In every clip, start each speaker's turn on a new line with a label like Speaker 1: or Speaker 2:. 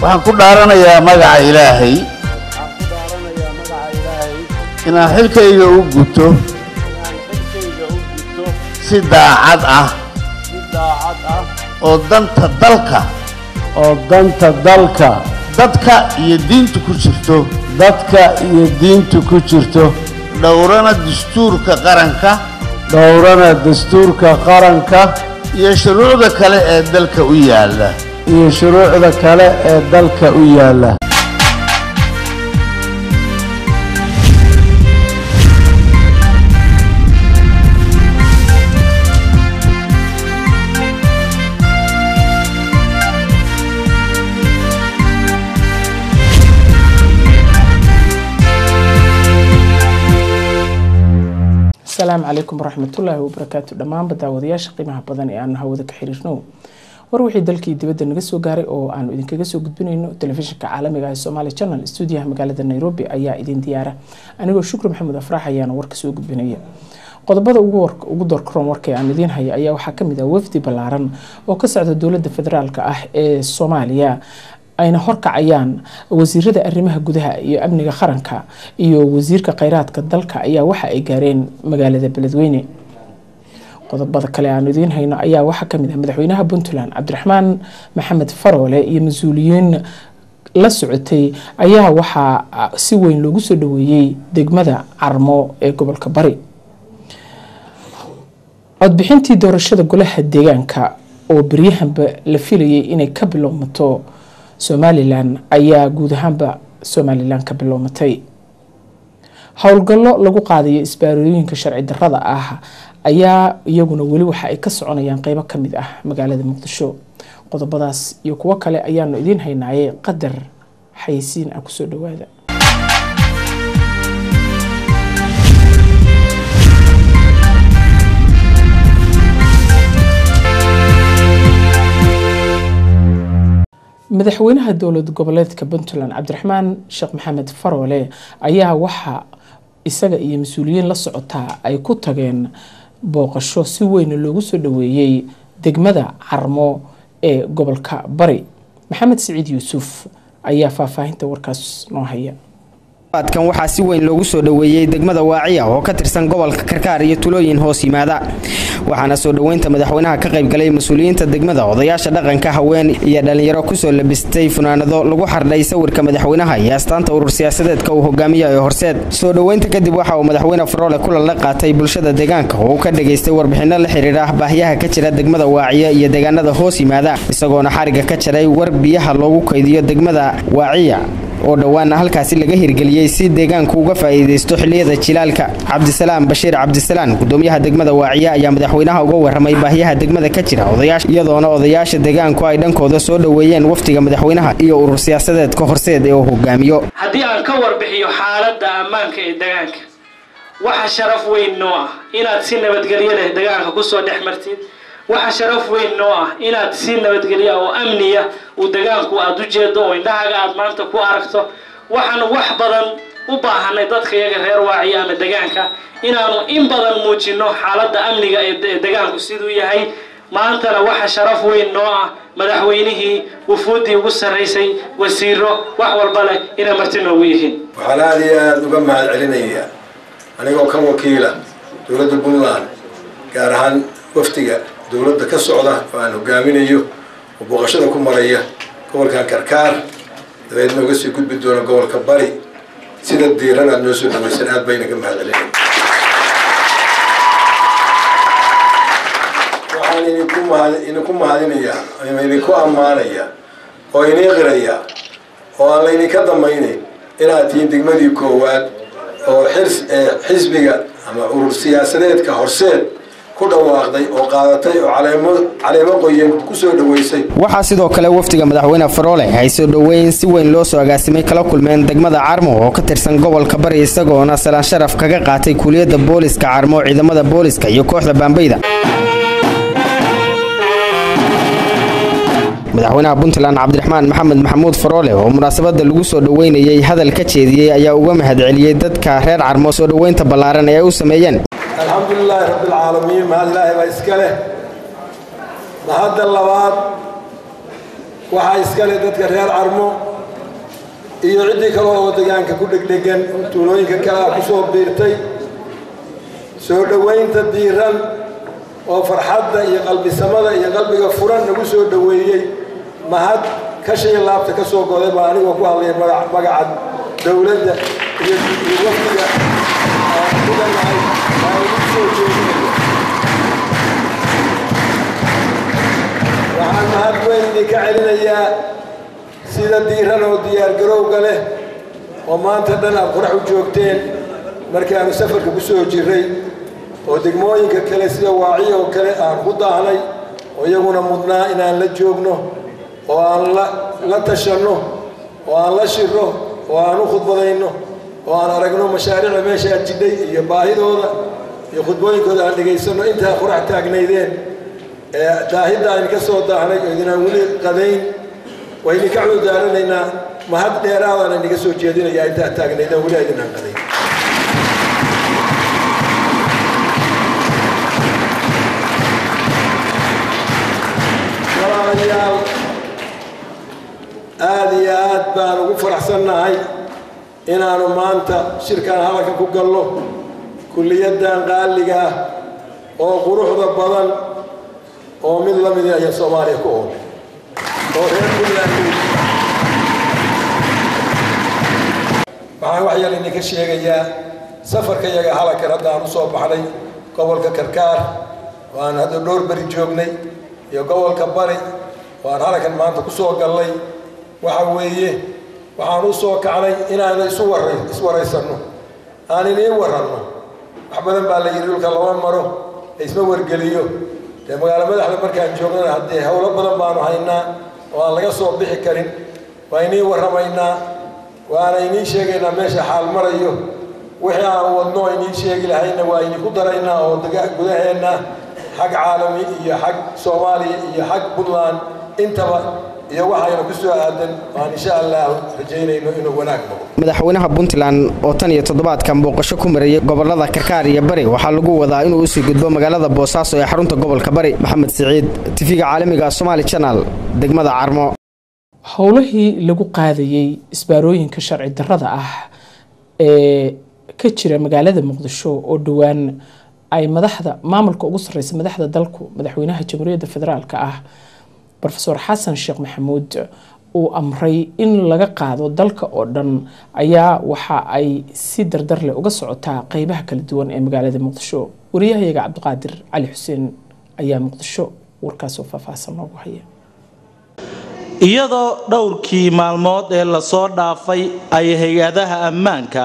Speaker 1: waxaan ku dhaaranayaa magaca ilaahay. Inaan xilkayga u guto. Ah
Speaker 2: si daacad ah.
Speaker 1: Oo danta dalka.
Speaker 2: Oo danta dalka.
Speaker 1: Dadka iyo diinta ku jirto.
Speaker 2: Dadka iyo diinta ku jirto.
Speaker 1: Dhowrana dastuurka qaranka.
Speaker 2: Dhowrana dastuurka qaranka.
Speaker 1: Iyo shuruucda kale ee dalka u yaalla
Speaker 2: iyo shuruucda kale ee dalka u yaalla.
Speaker 3: Asalaamu calaykum waraxmatullaahi wabarakaatu dhammaanba daawadayaasha qiimaha badan ee aanu hawada ka xiriirno war wixii dalkii dibadda naga soo gaaray oo aanu idinkaga soo gudbinayno telefishinka caalamiga ee somaali channel stuudiyaha magaalada nairobi ayaa idin diyaara. Anigoo shukri maxamuud afraax ayaana warka soo gudbinaya. Qodobada ugu doorkaroon warka aan idiin haya ayaa waxaa ka mid ah wafdi ballaaran oo ka socda dowladda federaalk ah ee soomaaliya. Ayna horkacayaan wasiirada arrimaha gudaha iyo amniga qaranka iyo wasiirka kheyraadka dalka ayaa waxa ay gaareen magaalada beledweyne qodobada kale aanu idiin hayno ayaa waxaa ka mid ah madaxweynaha puntland cabdiraxmaan maxamed faroole iyo mas'uuliyiin la socotay ayaa waxaa si weyn loogu soo dhaweeyey degmada carmo ee gobolka bari. Codbixintii doorashada golaha deegaanka oo beryahanba la filayay inay ka bilowmato somalilan ayaa guud ahaanba somalilan ka bilowmatay. Howlgallo lagu qaadayo isbaarooyinka sharci darada ah ayaa iyaguna weli waxa ay ka soconayaan qeybo ka mid ah magaalada muqdisho. Qodobadaas iyo kuwo kale ayaanu idiin haynaaye qadar xayisiin ah ku soo dhawaada madaxweynaha dowlad goboleedka puntland cabdiraxmaan sheekh maxamed faroole ayaa waxaa isaga iyo mas'uuliyiin la socotaa ay ku tageen booqasho si weyn loogu soo dhaweeyey degmada carmo ee gobolka bari. Maxamed siciid yuusuf ayaa faahfaahinta warkaas noo haya.
Speaker 4: Kan waxaa si weyn loogu soo dhoweeyey degmada waaciya oo ka tirsan gobolka karkaar iyo tulooyin hoos yimaada waxaana soo dhoweynta madaxweynaha ka qaybgalay mas'uuliyiinta degmada odayaasha dhaqanka haween iyo dhallinyaro ku soo labistay funaanado lagu xardhay sawirka madaxweynaha iyo astaanta urur siyaasadeedka uu hogaamiya ee horseed. Soo dhoweynta kadib waxa uu madaxweyne faroole kulan la qaatay bulshada deegaanka oo uu ka dhageystay warbixino la xiriira baahiyaha ka jira degmada waaciya iyo deegaanada hoos yimaada isagoona xariga ka jaray war biyaha loogu kaydiyo degmada waaciya oo dhowaana halkaasi laga hirgeliyey si deegaanku uga faa'iidaysto xilliyada jilaalka cabdisalaam bashiir cabdisalaan gudoomiyaha degmada waaciya ayaa madaxweynaha uga waramay baahiyaha degmada ka jira iyadoona odayaasha deegaanku ay dhankooda soo dhoweeyeen wafdiga madaxweynaha iyo urur siyaasadeedka horseed ee uu hogaamiyo.
Speaker 5: Haddii aan ka warbixiyo xaaladda ammaanka ee deegaanka waxa sharaf weyn noo ah inaad si nabadgelyo leh deegaanka ku soo dhex martid waxa sharaf weyn noo ah inaad si nabadgelya oo amniya uu degaanku aada u jeedo oo indhahaaga aada maanta ku aragto. Waxaanu wax badan u baahanay dadka iyaga reer waaciya ama degaanka inaanu in badan muujino xaaladda amniga ee degaanku siduu yahay. Maantana waxa sharaf weyn noo ah madaxweynihii wufuuddii ugu sarraysay wasiiro wax walba leh inay marti noogu yihiin.
Speaker 6: Waxaan aada iyo aada uga mahad celinayaa anigoo ka wakiila dowladda puntland gaar ahaan wafdiga dowladda ka socda oo aan hogaaminayo oo booqashada ku maraya gobolkan karkaar. Dabeed nooga sii gudbi doona gobolka bari. Sida diiran aada noo soo dhawaysan aad bayna ka mahad celinaya waxaan idinku mahad idinku mahadinayaa idinku ammaanayaa oo inii qirayaa oo aan laydinka damaynayn inaad tihiin degmadii koowaad oo xis xisbiga ama urur siyaasadeedka horseed ku dhawaaqday oo qaadatay oo caleemo qoyan ku soo dhaweysay
Speaker 4: waxaa sidoo kale wafdiga madaxweyne faroole ay soo dhoweyn si weyn loo soo agaasimay kala kulmeen degmada carmo oo ka tirsan gobolka bari isagoona salaan sharaf kaga qaatay kuuliyadda booliska carmo ciidamada booliska iyo kooxda baambayda madaxweynaha puntland cabdiraxmaan maxamed maxamuud faroole oo munaasabada lagu soo dhoweynayay hadal ka jeediyey ayaa uga mahad celiyey dadka reer carmo soo dhoweynta ballaaran ee ay u sameeyeen
Speaker 6: alxamdulilaahi rabbilcaalamiin mahad ilaahay baa iska leh. Mahadda labaad waxaa iskale dadka reer carmo iyo ciddii kale oo degaanka ku dhegdhegan tuulooyinka kale a ku soo biirtay. Soo dhowaynta diiran oo farxadda iyo qalbisamada iyo qalbiga furan nagu soo dhoweeyey mahad kashiga laabta ka soo goday baa anigoo ku hadlaya magaca dowladda iyo wafdiga jeedinaya waxaan mahad weyn idinka celinayaa sida diiran oo diyaargarowga leh oo maanta dhan aad qorax u joogteen markii aanu safarka ku soo jirray oo degmooyinka kale sida waaciya oo kale aan ku daahnay oo iyaguna mudnaa inaan la joogno oo aan la tashanno oo aan la shirro oo aan u khudbadayno oo aan aragno mashaariicda meeshaa jidhay iyo baahidooda iyo khudbooyinkooda aan dhegaysanno intaa qorax taagnaydeen ee daahidda aynu ka soo daahnay oo idinaan weli qadayn waa idinka cududaaranaynaa mahad dheeraadaan idinka soo jeedinayaa intaa taagnaydeen weli idinaan qadayn. Walaalayaal aada iyo aad baan ugu faraxsannahay inaanu maanta shirkan hadalka ku galno kulliyaddan qaaliga ah oo quruxda badan oo mid la mid aya soomaaliya ku ool. Oo reer puntland waxaan wax yar idinka sheegayaa safarka yaga halkan hadda aan u soo baxnay gobolka karkaar oo aan hadda dhowr beri joognay iyo gobolka bari oo aan halkan maanta ku soo gallay. Waxa weeye waxaan u soo kacnay inaanu isu wara iswaraysanno. Aan iniin waranno wax badan baa la yidhi dhulka lama maro laisma wargeliyo. Dee magaalo madaxda markaan joognana haddee howlo badan baanu haynaa oo aan laga soo bixi karin. Waa iniin warramaynaa waana iniin sheegaynaa meesha xaal marayo. Wixii aan wadno iniin sheegi lahayna waa idinku daraynaa oo gudaheenna xag caalami iyo xag soomaaliya iyo xag puntland. Intaba iyo waxayna ku soo aadan waan insha allah rajaynayno inuu wanaag noqdo.
Speaker 4: Madaxweynaha puntland oo tan iyo toddobaadkan booqasho ku marayay gobollada karkaar iyo bari waxaa lagu wadaa inuu u sii gudbo magaalada boosaaso ee xarunta gobolka bari. Maxamed siciid tifiga caalamiga somaali janal degmada carmo.
Speaker 3: Howlihii lagu qaadayey isbaarooyinka sharci darrada ah ee ka jira magaalada muqdisho oo dhowaan ay madaxda maamulka ugu sarreysa madaxda dalku madaxweynaha jamhuuriyadda federaalk ah rofeor xasan sheekh maxamuud uu amray in laga qaado dalka oo dhan. Ayaa waxa ay si dardarleh uga socotaa qeybaha kala duwan ee magaalada muqdisho. Wariyahayaga cabdiqaadir cali xuseen ayaa muqdisho warkaasoo faahfaahsan noogu haya
Speaker 7: iyadoo dhowrkii maalmood ee la soo dhaafay ay hay'adaha ammaanka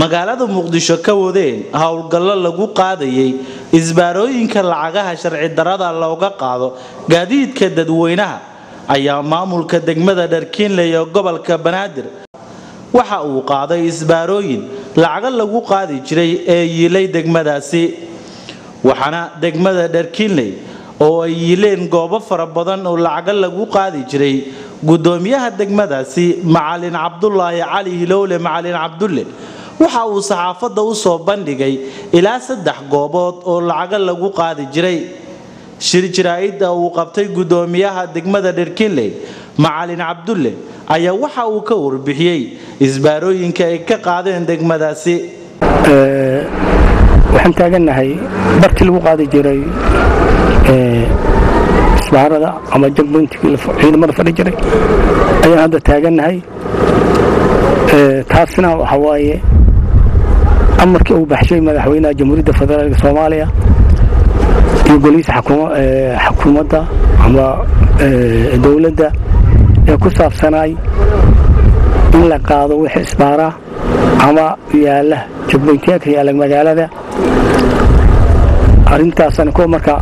Speaker 7: magaalada muqdisho ka wadeen howlgallo lagu qaadayay isbaarooyinka lacagaha sharci darada looga qaado gaadiidka dadweynaha ayaa maamulka degmada dharkiinley ee gobolka banaadir. Waxa uu qaaday isbaarooyin lacago lagu qaadi jiray ee yiilay degmadaasi. Waxaana degmada dharkiinley oo ay yiileen goobo fara badan oo lacago lagu qaadi jiray gudoomiyaha degmadaasi macalin cabdulaahi cali hilowle macalin cabdulle waxa uu saxaafadda u soo bandhigay ilaa saddex goobood oo lacago lagu qaadi jiray. Shir jaraa'idda uu qabtay gudoomiyaha degmada dherkinley macalin cabdulle ayaa waxa uu ka warbixiyey isbaarooyinka ay ka qaadeen degmadaasi.
Speaker 8: Waxaan taagannahay barkii lagu qaadi jiray isbaarada ama jagboyntigii ciidamada fadhi jiray. Ayaan hadda taagannahay taasna waxa waaye amarkii uu baxshay madaxweynaha jamhuuriyadda federaalka soomaaliya iyo golihiisa xukuumadda ama dowladda ee ku saabsanaay in la qaado wixii isbaara ama yaalla jagboyntiyaanka yaalla magaalada. Arrintaasana kuwa marka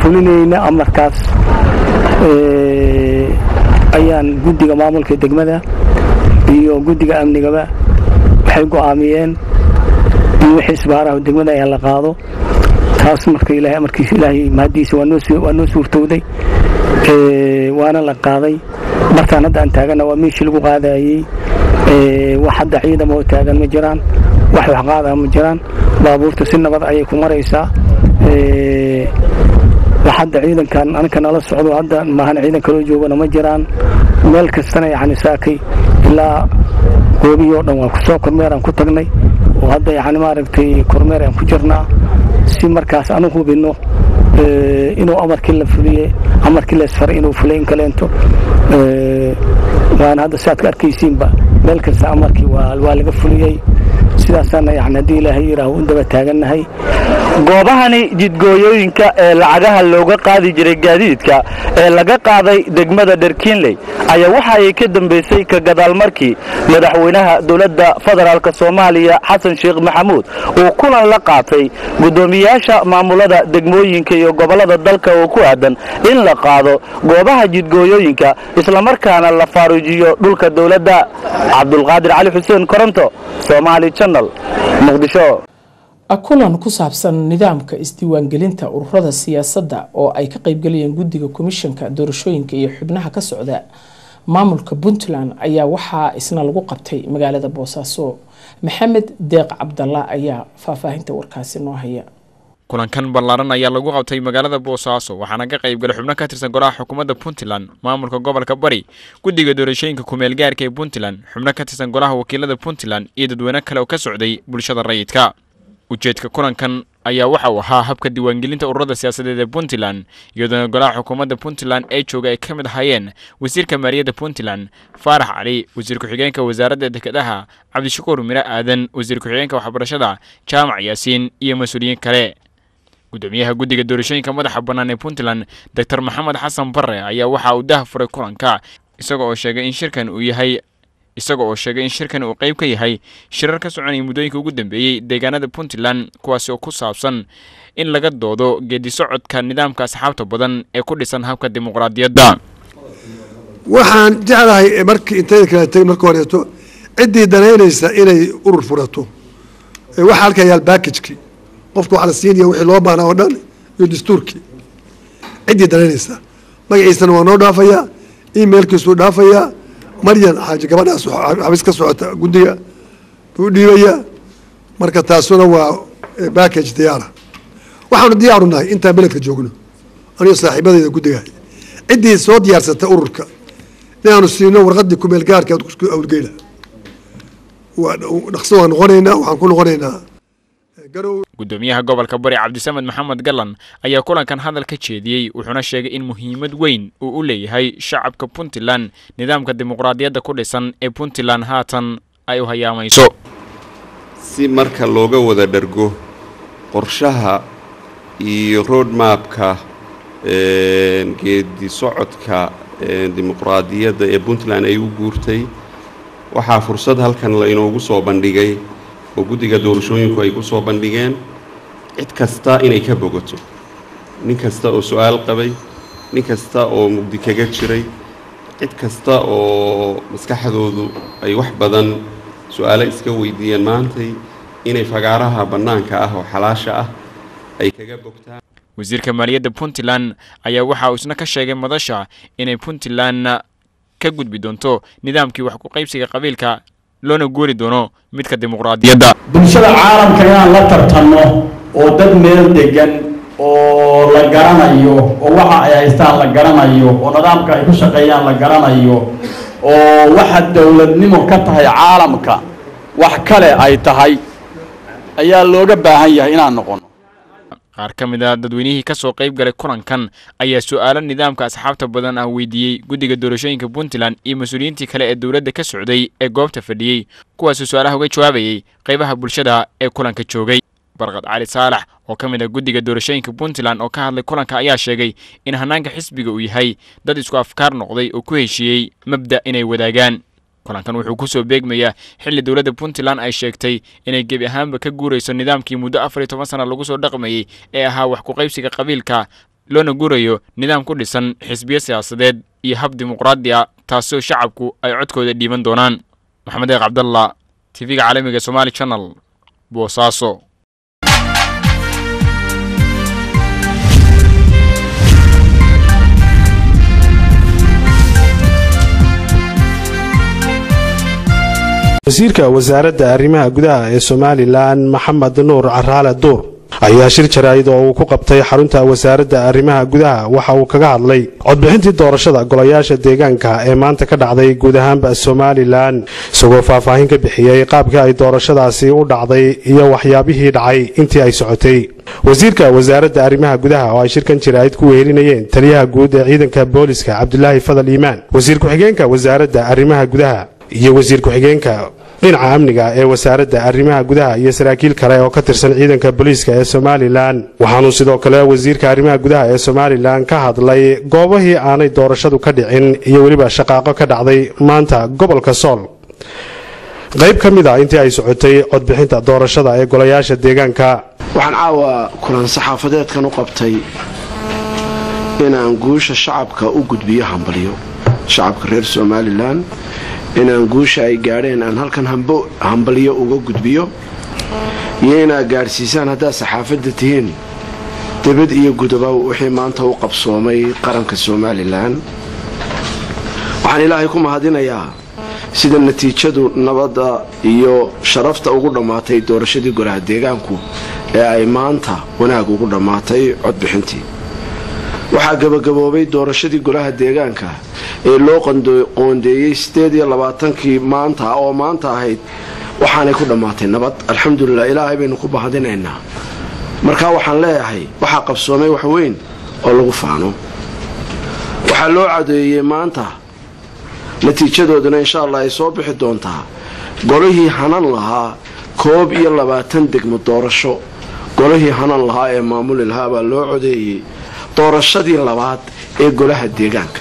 Speaker 8: fulinayna amarkaas ayaan guddiga maamulka degmada iyo guddiga amnigaba waxay go'aamiyeen in wixii isbaaraha degmada ayaa la qaado taas marka ilaahay amarkiisa ilaahay mahadiisa waa noo suurtowday waana la qaaday. Markaan hadda aan taagana waa meeshii lagu qaadayey wax hadda ciidama oo taagan ma jiraan wax wax qaada ma jiraan. Baabuurta si nabad ayay ku maraysaa wax hadda ciidankan anaka nala socdo hadda maahan ciidan kaloo joogana ma jiraan. Meel kastana yacni saakay ilaa goobihii oo dhan waan ku soo kormeeraan ku tagnay oo hadda yacni maaragtay kormeer aan ku jirnaa si markaas anu hubinno inuu amarkii la fuliyey amarkii leesfaray inuu fulay in kaleento waana hadda saad ka arkaysiinba. Meel kasta amarkii waa laga fuliyey sidaasaana yani haddii ilaahay yidhaaho u daba taagannahay
Speaker 9: goobahani jidgooyooyinka ee lacagaha looga qaadi jiray gaadiidka ee laga qaaday degmada dherkiinley ayaa waxa ay ka dambaysay ka gadaal markii madaxweynaha dowladda federaalk soomaaliya xasan sheekh maxamuud uu kulan la qaatay guddoomiyayaasha maamulada degmooyinka iyo gobollada dalka oo ku aadan in la qaado goobaha jidgooyooyinka islamarkaana la faaruujiyo dhulka dowladda cabdulqaadir cali xuseen koronto somaali channel muqdisho.
Speaker 3: Kulan ku saabsan nidaamka isdiiwaangelinta ururada siyaasadda oo ay ka qeybgalayeen guddiga komishanka doorashooyinka iyo xubnaha ka socda maamulka puntland ayaa waxaa isna lagu qabtay magaalada boosaaso maxamed deeq cabdalla ayaa faahfaahinta warkaasi noo haya
Speaker 10: kulankan ballaaran ayaa lagu qabtay magaalada boosaaso waxaana ka qaybgalay xubno ka tirsan golaha xukuumadda puntland maamulka gobolka bari guddiga doorashooyinka kumeel gaarka ee puntland. Xubno ka tirsan golaha wakiilada puntland iyo dadweyne kale oo ka socday bulshada rayidka. Ujeedka kulankan ayaa waxa uu ahaa habka diiwaangelinta ururada siyaasadeed ee puntland iyadoona golaha xukuumadda puntland ee jooga ay ka mid ahaayeen wasiirka maaliyadda puntland faarax cali wasiir ku-xigeenka wasaaradda dekedaha cabdishakuur miro aadan wasiir ku-xigeenka waxbarashada jaamac yaasiin iyo mas'uuliyiin kale gudoomiyaha guddiga doorashooyinka madaxa bannaan ee puntland doctor maxamed xasan barre ayaa waxa uu dah furay kulanka isaga oo sheegay in shirkan uu yahay isaga oo sheegay in shirkan uu qayb ka yahay shirar ka soconaya muddooyinka ugu dambeeyey deegaanada puntland kuwaasi oo ku saabsan in laga doodo geedi socodka nidaamka asxaabta badan ee ku dhisan habka dimuqraadiyadda.
Speaker 11: Waxaan jeclahay markii intayda kala tegay marka horeeto ciddii danaynaysa inay urur furato. Waxaa halka yaal backagekii qofka waxaa la siinaya wixii loo baahnaa oo dhan iyo dastuurkii. Ciddii danaynaysa. Magaciisana waa noo dhaafayaa emailkiisuu dhaafayaa maryan xaaji gabadhaas xabis ka socota guddiga buu dhiibayaa marka taasuna waa backage diyaara. Waxaanu diyaaru nahay intaan beledka joogno anigo saaxiibadayda guddigahay ciddii soo diyaarsata ururka inaanu siino warqadii kumeel gaarka ku awlgeyla dhaqso waan noqonaynaa waxaan ku noqonaynaa
Speaker 10: gudoomiyaha gobolka bari cabdisamed maxamed galan ayaa kulankan hadal ka jeediyey wuxuuna sheegay in muhiimad weyn uu u leeyahay shacabka puntland nidaamka dimuqraadiyadda ku dhisan ee puntland haatan ay u hayaamayso
Speaker 12: si marka looga wada dhargo qorshaha iyo roadmapka geedi socodka dimuqraadiyadda ee puntland ay u guurtay waxaa fursad halkan la inoogu soo bandhigay oo guddiga doorashooyinku ay ku soo bandhigeen cid kasta inay ka bogato nin kasta oo su'aal qabay nin kasta oo mugdi kaga jiray cid kasta oo maskaxdoodu ay wax badan su'aalo iska weydiiyeen maantay inay fagaaraha bannaanka ah oo xalaasha ah ay kaga bogtaan
Speaker 10: wasiirka maaliyadda puntland ayaa waxa uu isna ka sheegay madasha inay puntland ka gudbi doonto nidaamkii wax ku qaybsiga qabiilka loona guuri doono midka dimuqraadiyadda.
Speaker 13: Bulshada caalamka inaan la tartanno oo dad meel degan oo la garanayo oo waxa ay haystaan la garanayo oo nidaamka ay ku shaqeeyaan la garanayo oo waxa dowladnimo ka tahay caalamka wax kale ay tahay ayaa looga baahan yahay inaan noqono
Speaker 10: qaar ka mid a dadweynihii ka soo qayb galay kulankan ayaa su'aalo nidaamka asxaabta badan ah weydiiyey guddiga doorashooyinka puntland iyo mas'uuliyiintii kale ee dowladda ka socday ee goobta fadhiyey kuwaasoo su'aalaha uga jawaabayay qaybaha bulshada ee kulanka joogay. Barqad cali saalax oo ka mid ah guddiga doorashooyinka puntland oo ka hadlay kulanka ayaa sheegay in hanaanka xisbiga uu yahay dad isku afkaar noqday oo ku heshiiyey mabda inay wadaagaan kulankan wuxuu ku soo beegmayaa xilli dowladda puntland ay sheegtay inay gebi ahaanba ka guurayso nidaamkii muddo afar iyo toban sana lagu soo dhaqmayey ee ahaa wax ku qaybsiga qabiilka loona guurayo nidaam ku dhisan xisbiyo siyaasadeed iyo hab dimuqraadi ah taasoo shacabku ay codkooda dhiiban doonaan. Maxamed eeq cabdalla tv-ga caalamiga somaali channel boosaaso
Speaker 14: wasiirka wasaaradda arrimaha gudaha ee somalilan maxamed nuur caraale duur
Speaker 15: ayaa shir jaraa'id oo uu ku qabtay xarunta wasaaradda arrimaha gudaha. Waxa uu kaga hadlay codbixintii doorashada golayaasha deegaanka ee maanta ka dhacday guud ahaanba somalilan isagoo faahfaahin ka bixiyey qaabkii ay doorashadaasi u dhacday iyo waxyaabihii dhacay intii ay socotay. Wasiirka wasaaradda arrimaha gudaha oo ay shirkan jaraa'id ku wehelinayeen taliyaha guud ee ciidanka booliska cabdulaahi fadal iimaan wasiir ku-xigeenka wasaaradda arrimaha gudaha iyo wasiir ku-xigeenka dhinaca amniga ee wasaaradda arrimaha gudaha iyo saraakiil kale oo ka tirsan ciidanka booliiska ee somalilan waxaanuu sidoo kale wasiirka arrimaha gudaha ee somalilan ka hadlay goobahii aanay doorashadu ka dhicin iyo weliba shaqaaqo ka dhacday maanta gobolka sool. Qayb ka mid a intii ay socotay codbixinta doorashada ee golayaasha deegaanka.
Speaker 16: Waxaan caawa kulan saxaafadeedkan u qabtay inaan guusha shacabka u gudbiyo hambalyo. Shacabka reer somalilan inaan guusha ay gaadheen aan halkan hambalyo uga gudbiyo. Iyo inaad gaadhsiisaan haddaad saxaafadda tihiin. Debad iyo gudaba wixii maanta u qabsoomay qaranka somalilan. Waxaan ilaahay ku mahadinayaa sida natiijadu nabadda iyo sharafta ugu dhammaatay doorashadii golaha deegaanku ee ay maanta wanaag ugu dhammaatay codbixintii waxaa gabagaboobay doorashadii golaha deegaanka ee loo qoondeeyey sideed iyo labaatankii maanta oo maanta ahayd waxaanay ku dhammaatay nabad. Alxamdulilah ilaahay baynu ku bahadinaynaa markaa waxaan leeyahay waxaa qabsoomay wax weyn oo lagu faano. Waxaa loo cadeeyey maanta natiijadooduna insha allah ay soo bixi doontaa golihii hanan lahaa koob iyo labaatan degmo doorasho. Golihii hanan lahaa ee maamuli lahaa baa loo codeeyey doorashadii labaad ee golaha deegaanka.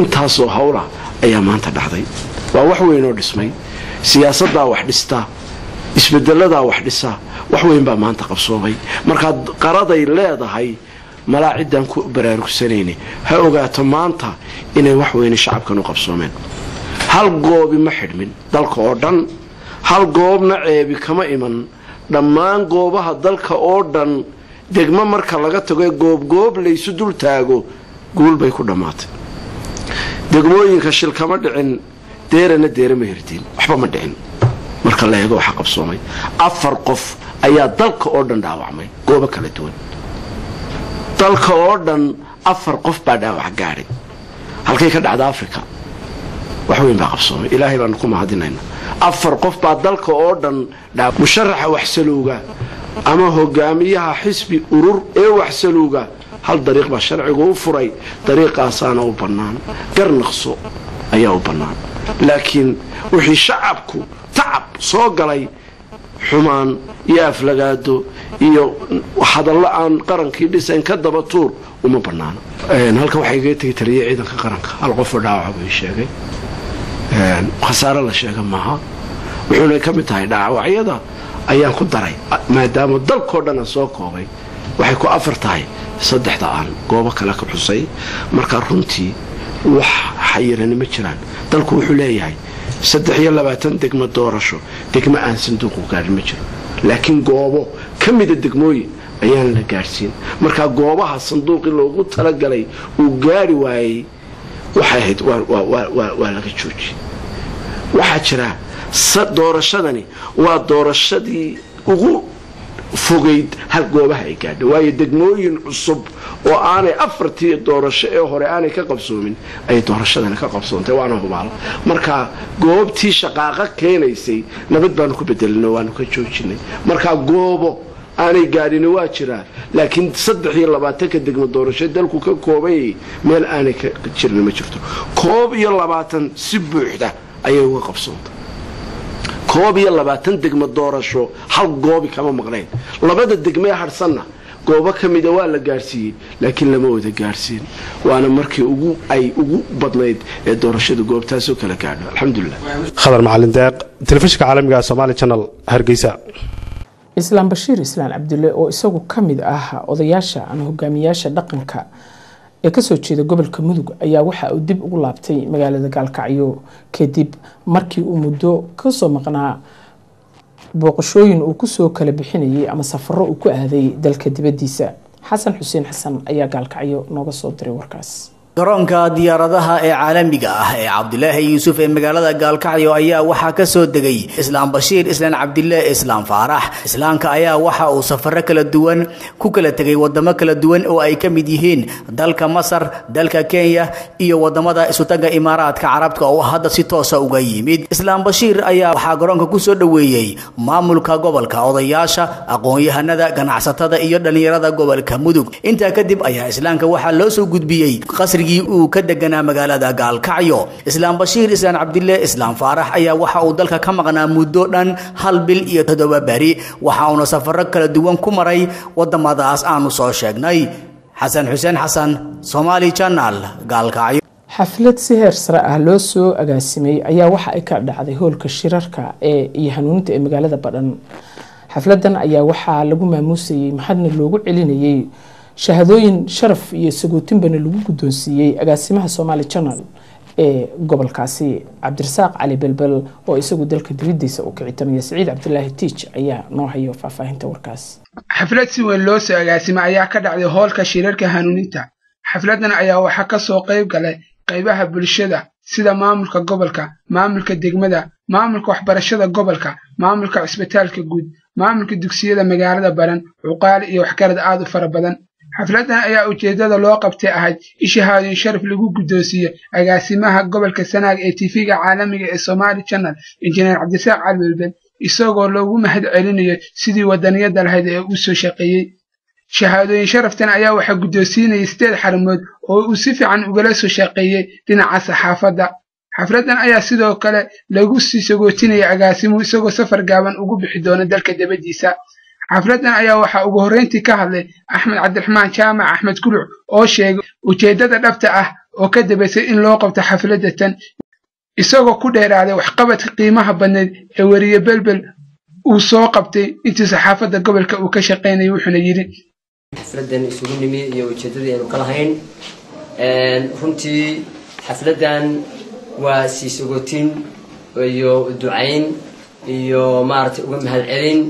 Speaker 16: Intaasoo howla ayaa maanta dhacday. Waa wax weynoo dhismay. Siyaasaddaa wax dhista isbedeladaa wax dhisa wax weyn baa maanta qabsoomay. Markaad qaraday leedahay malaa ciddaan ku baraarugsanayni ha ogaato maanta inay wax weyne shacabkan u qabsoomeen. Hal goobi ma xidhmin dalka oo dhan. Hal goobna ceebi kama iman. Dhammaan goobaha dalka oo dhan degmo marka laga tago goobgoob laysu dul taago guul bay ku dhammaatay degmooyinka shil kama dhicin deerana deere ma hirtiin waxba ma dhicin. Marka la eego waxaa qabsoomay. Afar qof ayaa dalka oo dhan dhaawacmay goobo kala duwan. Dalka oo dhan afar qof baa dhaawac gaadhay halkay ka dhacda africa wax weyn baa qabsoomay. Ilaahay baanu ku mahadinayna. Afar qof baa dalka oo dhan musharaxa waxsalowga ama hogaamiyaha xisbi urur ee waxsalowga hal dariiq baa sharcigu u furay dariiqaasaana u bannaan garnaqso ayaa u bannaan. Laakiin wixii shacabku tacab soo galay xumaan iyo aflagaado iyo hadallo aan qarankii dhisayn ka daba tuur uma bannaano halkan waxaa igaga tegi taliyay ciidanka qaranka. Hal qofoo dhaawaca buu sheegay. Khasaare la sheega maaha. Wuxuuna ka mid tahay dhaawacyada ayaan ku daray. Maadaama dalkao dhan aan soo koobay waxay ku afar tahay saddexda aan goobo kale ka xusay marka runtii wax xayirani ma jiraan. Dalku wuxuu leeyahay saddex iyo labaatan degmo doorasho degmo aan sanduuqu gaadhin ma jiro. Laakiin goobo ka mida degmooyin ayaan la gaadhsiin. Marka goobaha sanduuqii loogu talagalay uu gaari waayey waxay ahayd waa laga joojiyey. Waxaa jira doorashadani waa doorashadii ugu fogayd hal goobaha ay gaadha waayo degmooyin cusub oo aanay afartii doorasho ee hore aanay ka qabsoomin ayay doorashadani ka qabsoontay waana hubaal. Marka goobtii shaqaaqa keenaysay nabad baanu ku bedelino waanu ka joojinay. Marka goobo aanay gaadhini waa jiraa laakiin saddex iyo labaatanka degmo doorasho dalku ka koobayay meel aanay ka jirin ma jirto. Koob iyo labaatan si buuxda ayay uga qabsoontay koob iyo labaatan degmo doorasho hal goobi kama maqnayn. Labada degmee hadhsanna goobo ka mida waa la gaadhsiiyey laakiin lama wada gaadhsiin waana markii ugu ay ugu badnayd ee doorashada goobtaasoo kala gaadho. Alxamdulilah
Speaker 15: khadar macalin deeq telefishinka caalamiga somaali channel hargeysa.
Speaker 3: Islaam bashiir islaan cabdulle oo isagu ka mid ah odayaasha ama hogaamiyaasha dhaqanka ee ka soo jeeda gobolka mudug ayaa waxa uu dib ugu laabtay magaalada gaalkacyo. Kadib markii uu muddo ka soo maqnaa booqashooyin uu ku soo kala bixinayay ama safaro uu ku aaday dalka dibadiisa xasan xuseen xasan ayaa gaalkacyo nooga soo diray warkaas
Speaker 17: garoonka diyaaradaha ee caalamiga ah ee cabdilaahi yuusuf ee magaalada gaalkacyo ayaa waxaa ka soo degay islaam bashiir islaan cabdilaahi islaam faarax. Islaamka ayaa waxa uu safaro kala duwan ku kala tegay wadamo kala duwan oo ay ka mid yihiin dalka masar dalka kenya iyo waddamada isutaga imaaraadka carabta oo hadda si toosa uga yimid. Islaam bashiir ayaa waxaa garoonka ku soo dhoweeyey maamulka gobolka odayaasha aqoon-yahanada ganacsatada iyo dhallinyarada gobolka mudug. Intaa kadib ayaa islaamka waxaa loo soo gudbiyey qasri uu ka deganaa magaalada gaalkacyo. Islaam bashiir islaan cabdille islaam faarax ayaa waxa uu dalka ka maqnaa muddo dhan hal bil iyo toddoba beri waxa uuna safaro kala duwan ku maray wadamadaas aanu soo sheegnay. Xasan xuseen xasan somaali janal gaalkacyo.
Speaker 3: Xaflad si heer sare ah loo soo agaasimay ayaa waxa ay ka dhacday hoolka shirarka ee iyo hanuuninta ee magaalada badhan xafladan ayaa waxaa lagu maamuusayey maxadna loogu celinayay shahadooyin sharaf iyo sagootinbana lagu guddoonsiiyey agaasimaha somaali janal ee gobolkaasi. Cabdirasaaq cali belbel oo isagu dalka dibadiisa u kicitamaya saciid cabdilaahi tiij ayaa noo hayo faahfaahinta warkaas.
Speaker 18: Xaflad si weyn loo soo agaasimay ayaa ka dhacday hoolka shirarka hanuuninta. Xafladan ayaa waxaa ka soo qayb galay qaybaha bulshada sida maamulka gobolka maamulka degmada maamulka waxbarashada gobolka maamulka cisbitaalka guud maamulka dugsiyada magaalada baran cuqaali iyo waxgarad aad u fara badan. Xafladan ayaa ujeeddada loo qabtay ahayd ishahaadoyin sharaf lagu guddoonsiiyo agaasimaha gobolka sanaag ee tifiga caalamiga ee somaali janal injineer cabdisaaq calbelbel isagoo loogu mahad celinayo sidii wadaniyada lahayd ee uu soo shaqeeyey. Shahaadooyin sharaftan ayaa waxaa guddoonsiinayay sideed xarimood oo uu si fiican ugala soo shaqeeyey dhinaca saxaafadda xafladan ayaa sidoo kale lagu sii sagootinaya agaasimuhu isagoo safar gaaban ugu bixi doona dalka dabadiisa. Xafladan ayaa waxaa ugu horreyntii ka hadlay axmed cabdiraxmaan jaamac axmed kuluc oo sheegay ujeeddada dhabta ah oo ka dambaysay in loo qabto xafladatan isagoo ku dheeraaday waxqabadka qiimaha badneed ee weriye belbel uu soo qabtay intii saxaafadda gobolka uu ka shaqaynayay wuxuuna yidhi
Speaker 19: xafladan isugu nimi iyo ujeeddadii aynu ka lahayn. Runtii xafladan waa sii sagootin iyo ducayn iyo maaragtay uga mahad celin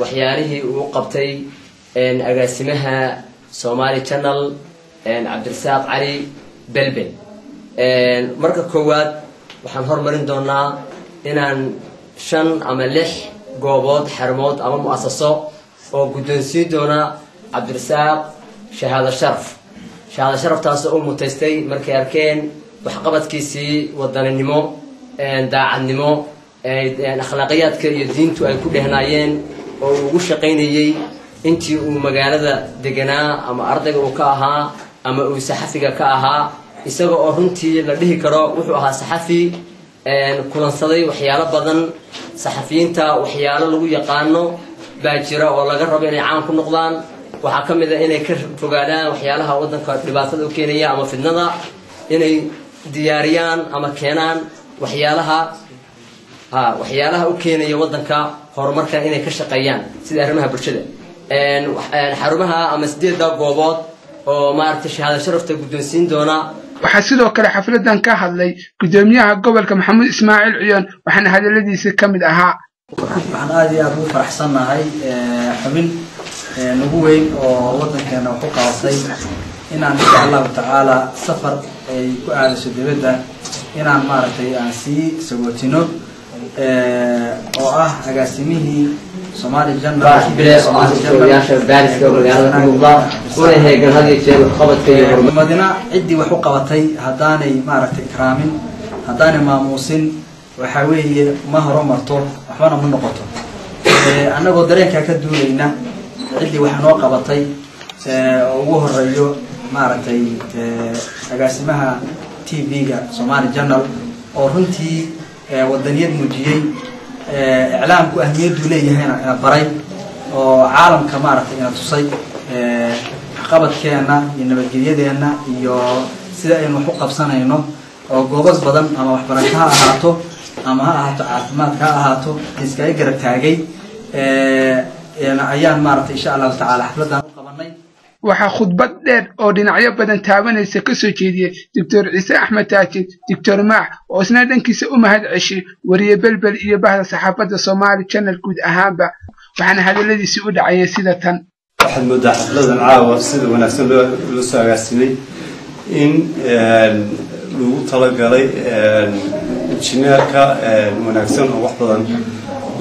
Speaker 19: waxyaalihii uu qabtay agaasimaha somaali janal cabdirasaaq cali belbel. Marka koowaad waxaan hormarin doonaa inaan shan ama lix goobood xarmood ama mu'asaso oo guddoonsiin doona cabdirasaaq shahaado sharaf shahaado sharaftaasoo u mutaystay markay arkeen waxqabadkiisii wadaninimo daacadnimo akhlaaqiyaadka iyo diintu ay ku dhehnaayeen oo uu ugu shaqaynayey intii uu magaalada deganaa ama ardayga uu ka ahaa ama uu saxafiga ka ahaa. Isaga oo runtii la dhihi karo wuxuu ahaa saxafi kulansaday waxyaalo badan. Saxafiyiinta waxyaalo lagu yaqaano baa jira oo laga rabo inay caan ku noqdaan. Waxaa ka mid a inay ka fogaadaan waxyaalaha waddanka dhibaatada u keenaya ama fidnada inay diyaariyaan ama keenaan waxyaalaha ha waxyaalaha u keenaya waddanka horumarka inay ka shaqeeyaan sida arrimaha bulshada. Xarumaha ama sideedda goobood oo maaragtay shahaado sharafta guddoonsiin doona.
Speaker 18: Waxaa sidoo kale xafladan ka hadlay guddoomiyaha gobolka maxamuud ismaaciil ciyoon waxaana hadaladiisa ka mid ahaa.
Speaker 20: Waxaan aad iyo aad ugu faraxsannahay xubin nagu weyn oo waddankeena ku qabatay inaan insha allahu tacaala safar ay ku aadayso dibadda inaan maaragtay aan sii sagootino oo ah agaasimihii Somali Janal ciddii wax u qabatay haddaanay maaragtay ikraamin haddaanay maamuusin waxaa weeye ma horumarto waxbana ma noqoto. Annagoo dareenkaa ka duulayna ciddii wax noo qabatay oo ugu horeeyo maaragtay agaasimaha t v-ga Somali Janal oo runtii wadaniyad muujiyey iclaamku ahmiyaddu leeyahayna ina baray oo caalamka maaragtay ina tusay waxqabadkeenna iyo nabadgelyadeenna iyo sida aynu wax u qabsanayno oo goobas badan ama waxbarasho ha ahaato ama ha ahaato caafimaadka ha ahaato iskaga garab taagay ayaan maaragtay insha allahu tacaala xafladan
Speaker 18: waxaa khudbad dheer oo dhinacyo badan taabanaysa ka soo jeediyey doctor ciise axmed taajir doctor maax oo isna dhankiisa u mahad ceshay wariye belbel iyo bahda saxaafadda soomaali janal guud ahaanba waxaana hadalladiisii u dhacayeen sida tan.
Speaker 21: Waxaad moodaa xafladan caawa sida wanaagsan loo soo agaasimay in lagu talagalay injineerka wanaagsan oo wax badan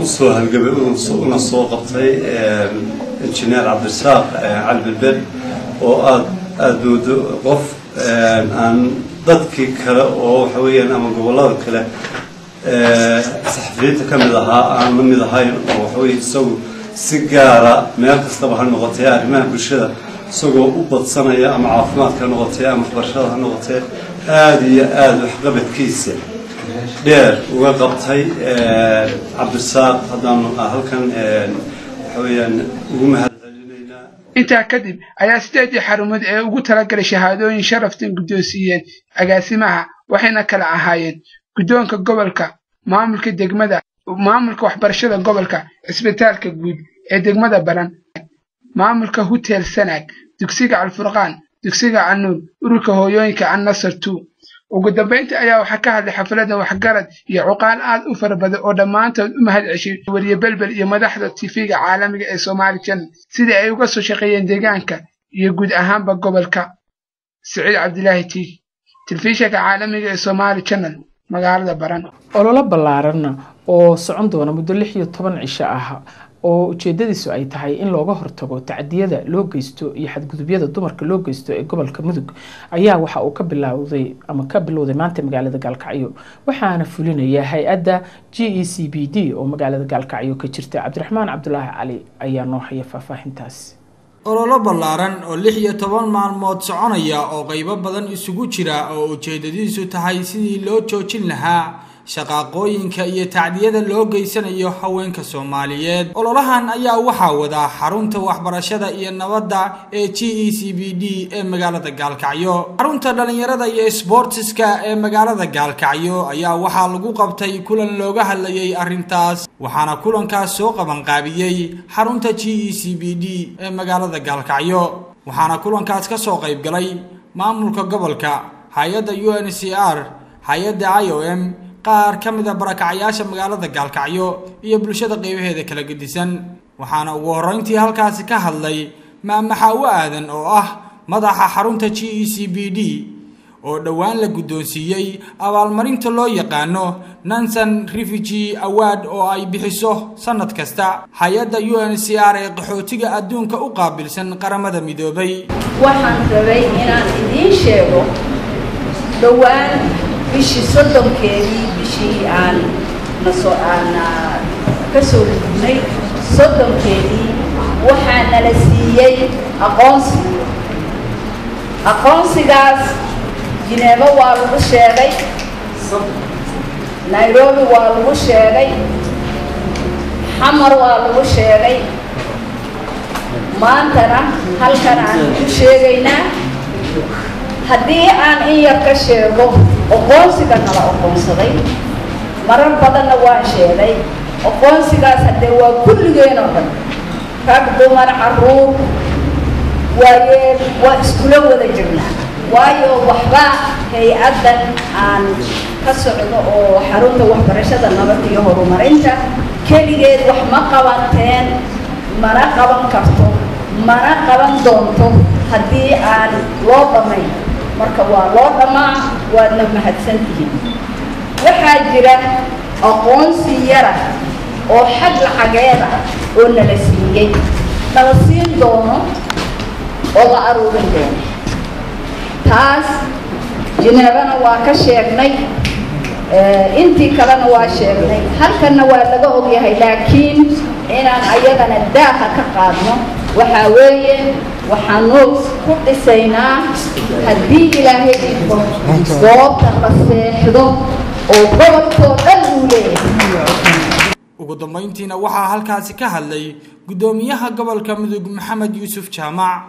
Speaker 21: u soo halgabay una soo qabtay injineer cabdirasaaq cali belbel oo aad aada moodo qof aan dadkii kale oo waxa weeyaan ama gobollada kale saxafiyiinta ka mid ahaa aan la mid ahayn oo waxaweye isagu si gaara meel kastaba ha noqotee arrimaha bulshada isagoo u badsanaya ama caafimaadka ha noqotee ama waxbarashada ha noqotee aada iyo aada waxqabadkiisa dheer uga qabtay cabdirasaaq haddaanu halkan
Speaker 18: intaa kadib ayaa sideedii xarumood ee ugu talagalay shahaadooyin sharaftan guddoonsiiyeen agaasimaha waxayna kala ahaayeen guddoonka gobolka maamulka degmada maamulka waxbarashada gobolka cisbitaalka guud ee degmada baran maamulka hutel sanaag dugsiga alfurqaan dugsiga canuur ururka hooyooyinka annasar two ugu dambayntii ayaa waxaa ka hadlay xafladan waxgarad iyo cuqaal aad u fara badan oo dhammaantood u mahad ceshay weriye belbel iyo madaxda tifiga caalamiga ee somaali channel sidii ay uga soo shaqeeyeen deegaanka iyo guud ahaanba gobolka. Siciid cabdilaahi tiig telefishinka caalamiga ee somaali channel magaalada baran
Speaker 3: ololo ballaaranna oo socon doona muddo lix iyo toban cisho ah oo ujeedadiisu ay tahay in looga hortago tacdiyada loo geysto iyo xadgudubyada dumarka loo geysto ee gobolka mudug. Ayaa waxa uu ka bilowday ama ka bilowday maanta magaalada gaalkacyo waxaana fulinaya hay'adda g e c b d oo magaalada gaalkacyo ka jirta cabdiraxmaan cabdulaahi cali ayaa noo haya faahfaahintaas.
Speaker 22: Ololo ballaaran oo lix iyo toban maalmood soconaya oo qaybo badan isugu jira oo ujeedadiisu tahay sidii loo joojin lahaa shaqaaqooyinka iyo tacdiyada loo geysanayo haweenka soomaaliyeed. Ololahan ayaa waxaa wadaa xarunta waxbarashada iyo nabadda ee g e c b d ee magaalada gaalkacyo. Xarunta dhallinyarada iyo sboortiska ee magaalada gaalkacyo ayaa waxaa lagu qabtay kulan looga hadlayay arrintaas waxaana kulankaas soo qabanqaabiyey xarunta g e c b d ee magaalada gaalkacyo. Waxaana kulankaas ka soo qayb galay maamulka gobolka hay'adda u n c r hay'adda i o m qaar ka mid a barakacayaasha magaalada gaalkacyo iyo bulshada qeybaheeda kala gedisan waxaana ugu horreyntii halkaasi ka hadlay maamaxaawo aadan oo ah madaxa xarunta g e c b d oo dhowaan la guddoonsiiyey abaalmarinta loo yaqaano nansan refugee award oo ay bixiso sannad kasta. Hay'adda u n c r ee qaxootiga adduunka u qaabilsan qaramada midoobay.
Speaker 23: Waxaan rabay inaan idiin sheego dhowaan bishii soddonkeedii bishii aan nasoo aan ka soo gudnay soddonkeedii waxaa nala siiyey aqoonsi. Aqoonsigaas jineebo waa lagu sheegay. Nairobi waa lagu sheegay. Xamar waa lagu sheegay. Maantana halkan aan ku sheegaynaa haddii aan in yar ka sheego aqoonsiga nala aqoonsaday marar badanna waan sheegay aqoonsigaas haddee waa kulligeen oo dhan rag dumar carruur waayeen waa iskula wada jirnaa waayo waxba hay'addan aan ka socdo oo xarunta waxbarashada nabad iyo horumarinta. Keligeed wax ma qabanteen mana qaban karto mana qaban doonto haddii aan loo dhammayn marka waa loo dhammaa waadna mahadsan tihiin waxaa jira aqoonsi yara oo xag lacageed ah oo nala siiyey nala siin doono oo la aruurin doono. Taas jineebana waa ka sheegnay intii kalena waa sheegnay. Halkanna waa laga ogyahay laakiin inaan ayagana daaha ka qaadno waxaa weeye waxaanu ku dhisaynaa haddii ilaahay idmo goobta la seexdo oo gobolkoo dhan uu leeyahay.
Speaker 22: Ugu dambayntiina waxaa halkaasi ka hadlay guddoomiyaha gobolka mudug maxamed yuusuf jaamac.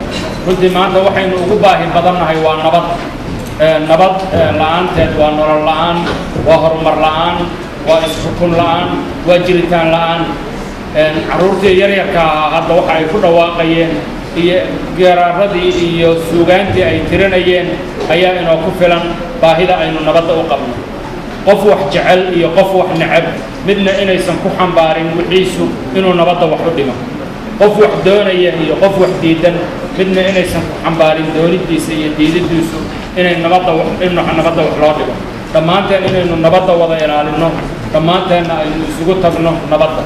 Speaker 24: Runtii maanta waxaynu ugu baahi badannahay waa nabad. Nabad la'aanteed waa nolol la'aan waa horumar la'aan waa isxukun la'aan waa jiritaan la'aan carruurtii yaryarka ahaa hadda waxa ay ku dhawaaqayeen iyo geeraaradii iyo suugaantii ay tirinayeen ayaa inoo ku filan baahida aynu nabadda u qabno. Qof wax jecel iyo qof wax necab midna inaysan ku xambaarin wixiisu inuu nabadda wax u dhimo qof wax doonaya iyo qof wax diidan midna inaysan ku xambaarin doonidiisa iyo diididiisu inay nabadda in nabadda wax loo dhigo. Dhammaanteen inaynu nabadda wada ilaalinno dhammaanteenna aynu isugu tagno nabadda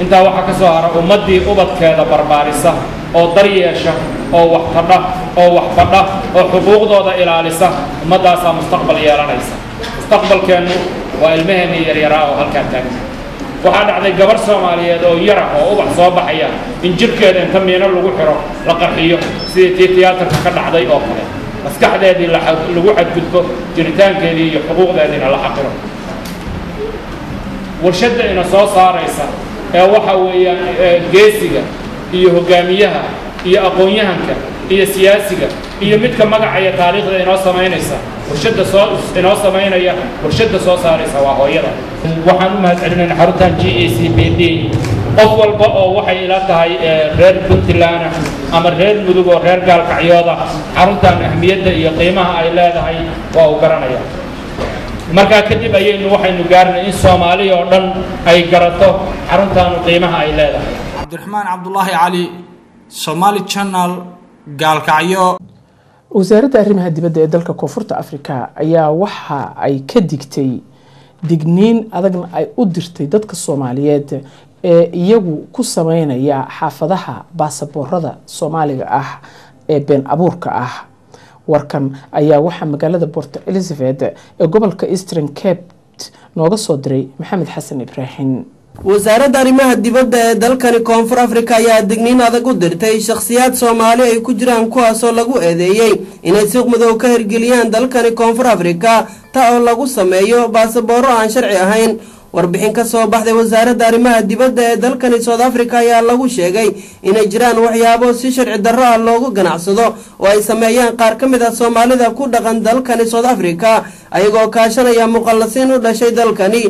Speaker 24: intaa waxaa ka soo hara ummaddii ubadkeeda barbaarisa oo daryeesha oo wax tadha oo wax fadha oo xuquuqdooda ilaalisa ummaddaasaa mustaqbal yeelanaysa. Mustaqbalkeennu waa ilmaheenii yaryaraa oo halkaa taagan. Waxaa dhacday gabarh soomaaliyeed oo yara oo ubax soo baxaya. In jirkeeda inta miino lagu xiro la qarxiyo. Sidii tii tiyaatarka ka dhacday oo kale. Maskaxdeedii lagu xadgudbo jiritaankeedii iyo xuquuqdeediina la xaqiro. Warshadda ina soo saaraysa waxa weeyaan geesiga iyo hogaamiyaha iyo aqoon-yahanka iyo siyaasiga iyo midka magaca iyo taariikhda inoo samaynaysa warshadda soo inoo samaynaya warshadda soo saaraysa waa hooyada. Waxaan u mahad celinayna xaruntan g a c b d. Qof walba oo waxay ila tahay reer puntland ama reer mudug oo reer gaalkacyooda xaruntan ahmiyadda iyo qiimaha ay leedahay waa uu garanaya markaa kadib ayaynu waxaynu gaarnay in soomaaliya oo dhan ay garato xaruntaanu qiimaha ay leedahay.
Speaker 22: Cabdiraxmaan cabdulaahi cali somaali channel gaalkacyo.
Speaker 3: Wasaaradda arrimaha dibadda ee dalka koonfurta afrika ayaa waxa ay ka digtay digniin adagna ay u dirtay dadka soomaaliyeed ee iyagu ku sameynaya xaafadaha baasaboorada soomaaliga ah ee been abuurka ah warkan ayaa waxaa magaalada port elizabeth ee gobolka eastern cape nooga soo diray maxamed xasan ibraahim.
Speaker 25: Wasaaradda arrimaha dibadda ee dalkani koonfur afrika ayaa digniin adag u dirtay shakhsiyaad soomaali ay ku jiraan kuwaasoo lagu eedeeyey inay suuq madow ka hirgeliyaan dalkani koonfur afrika ta oo lagu sameeyo baasabooro aan sharci ahayn warbixin ka soo baxday wasaaradda arrimaha dibadda ee dalkani south africa ayaa lagu sheegay inay jiraan waxyaabo si sharci darro ah loogu ganacsado oo ay sameeyaan qaar ka mid ah soomaalida ku dhaqan dalkani south africa ayagoo kaashanaya muqallasiin u dhashay dalkani.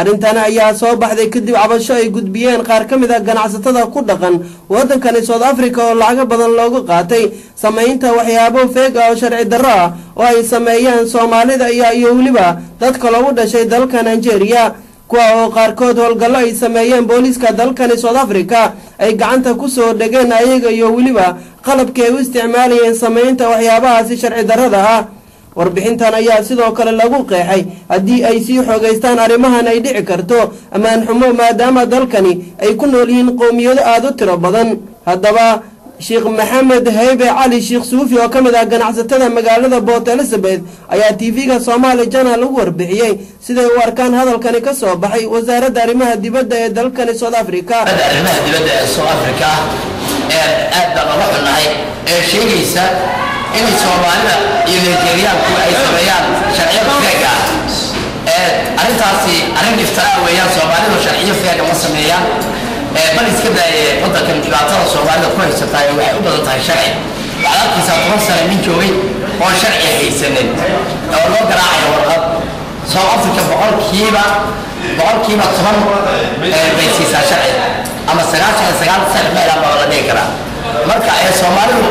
Speaker 25: Arrintani ayaa soo baxday kadib cabasho ay gudbiyeen qaar ka mid ah ganacsatada ku dhaqan waddankani south africa oo lacago badan loogu qaatay. Sameynta waxyaabo feeg ah oo sharci darro ah oo ay sameeyaan soomaalida iyo iyo weliba dadka loogu dhashay dalka nigeria kuwa oo qaarkood howlgallo ay sameeyeen booliiska dalkani south africa ay gacanta ku soo dhegeen ayaga iyo weliba qalabkii ay u isticmaalayeen sameynta waxyaabahaasi sharci darrada ah. Warbixintan ayaa sidoo kale lagu qeexay haddii ay sii xoogaystaan arrimahan ay dhici karto ammaan xumo maadaama dalkani ay ku nool yihiin qowmiyado aada u tiro badan. Haddaba sheekh maxamed haybe cali sheekh suufi oo ka mid ah ganacsatada magaalada port elizabeth ayaa tv-ga soomaali janal ugu warbixiyey siday u arkaan hadalkani ka soo baxay wasaaradda arrimaha dibadda ee dalkani south africa.
Speaker 26: Arrimaha dibadda ee south africa aad baan oga xunnahay ee sheegaysa inay soomaalida iyo nigeriyaanku ay sameeyaan sharciyada feega ah. Arrintaasi arrin iftiraa weeyaan soomaalidu sharciyo feega ma sameeyaan bal iska daaye waddankan dhibaatada soomaalida ku haysataa waxay u badan tahay sharci. Arkaysaa toban sane nin joogay oon sharci haysanin. Oo loo garaacaya warqad. South africa boqolkiiba boqolkiiba toban bay siisaa sharci. Ama sagaashan iyo sagaal sane meelaan baa la dhihi karaa. Marka soomaalidu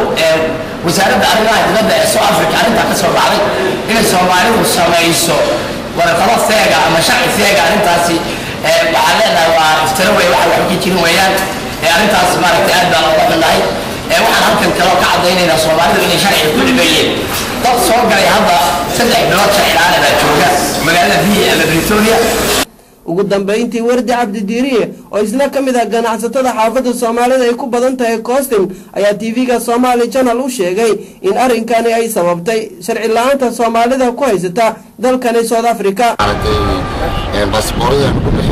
Speaker 26: wasaaradda arrimaha dibadda ee south africa arrintaa ka soo baxday inay soomaalidu samayso warqado feega ama sharci feega arrintaasi waxaan leenahay waa iftiro wey waxa wax uga jirin weeyaan. Arrintaas maaragtay aad baan uga xunnahay waxaan halkan kaloo ka caddaynaynaa soomaalidu inay sharciga ku dhibayeen dad soo galay hadda saddex bilood sharci la'aan baa jooga magaalada v ama britoria
Speaker 25: ugu dambeyntii wardi cabdidiiriye oo isna ka mid ah ganacsatada xaafadda soomaalida ay ku badan tahay coostin ayaa tv-ga somaali channel u sheegay in arrinkani ay sababtay sharci la'aanta soomaalida ku haysata dalkani south africa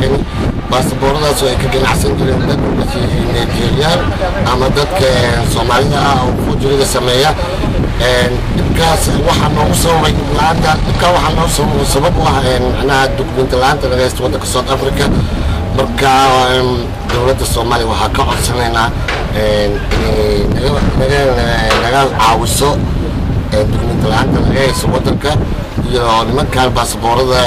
Speaker 27: bixin baasabooradaas oo ay ka ganacsan jireen dad nigeriyaan ama dadka soomaalida ah oo fujirida sameeya dhibkaas waxaa noogu sababay la'aanta dhibkaa waxaa noo sabab sabab u ah macnaha dukumenti la'aanta laga haysto waddanka south africa. Marka dowladda soomaaliya waxaa ka codsanaynaa inay naga caawiso dukumenti la'aanta laga haysto waddanka iyo nimankan baasaboorada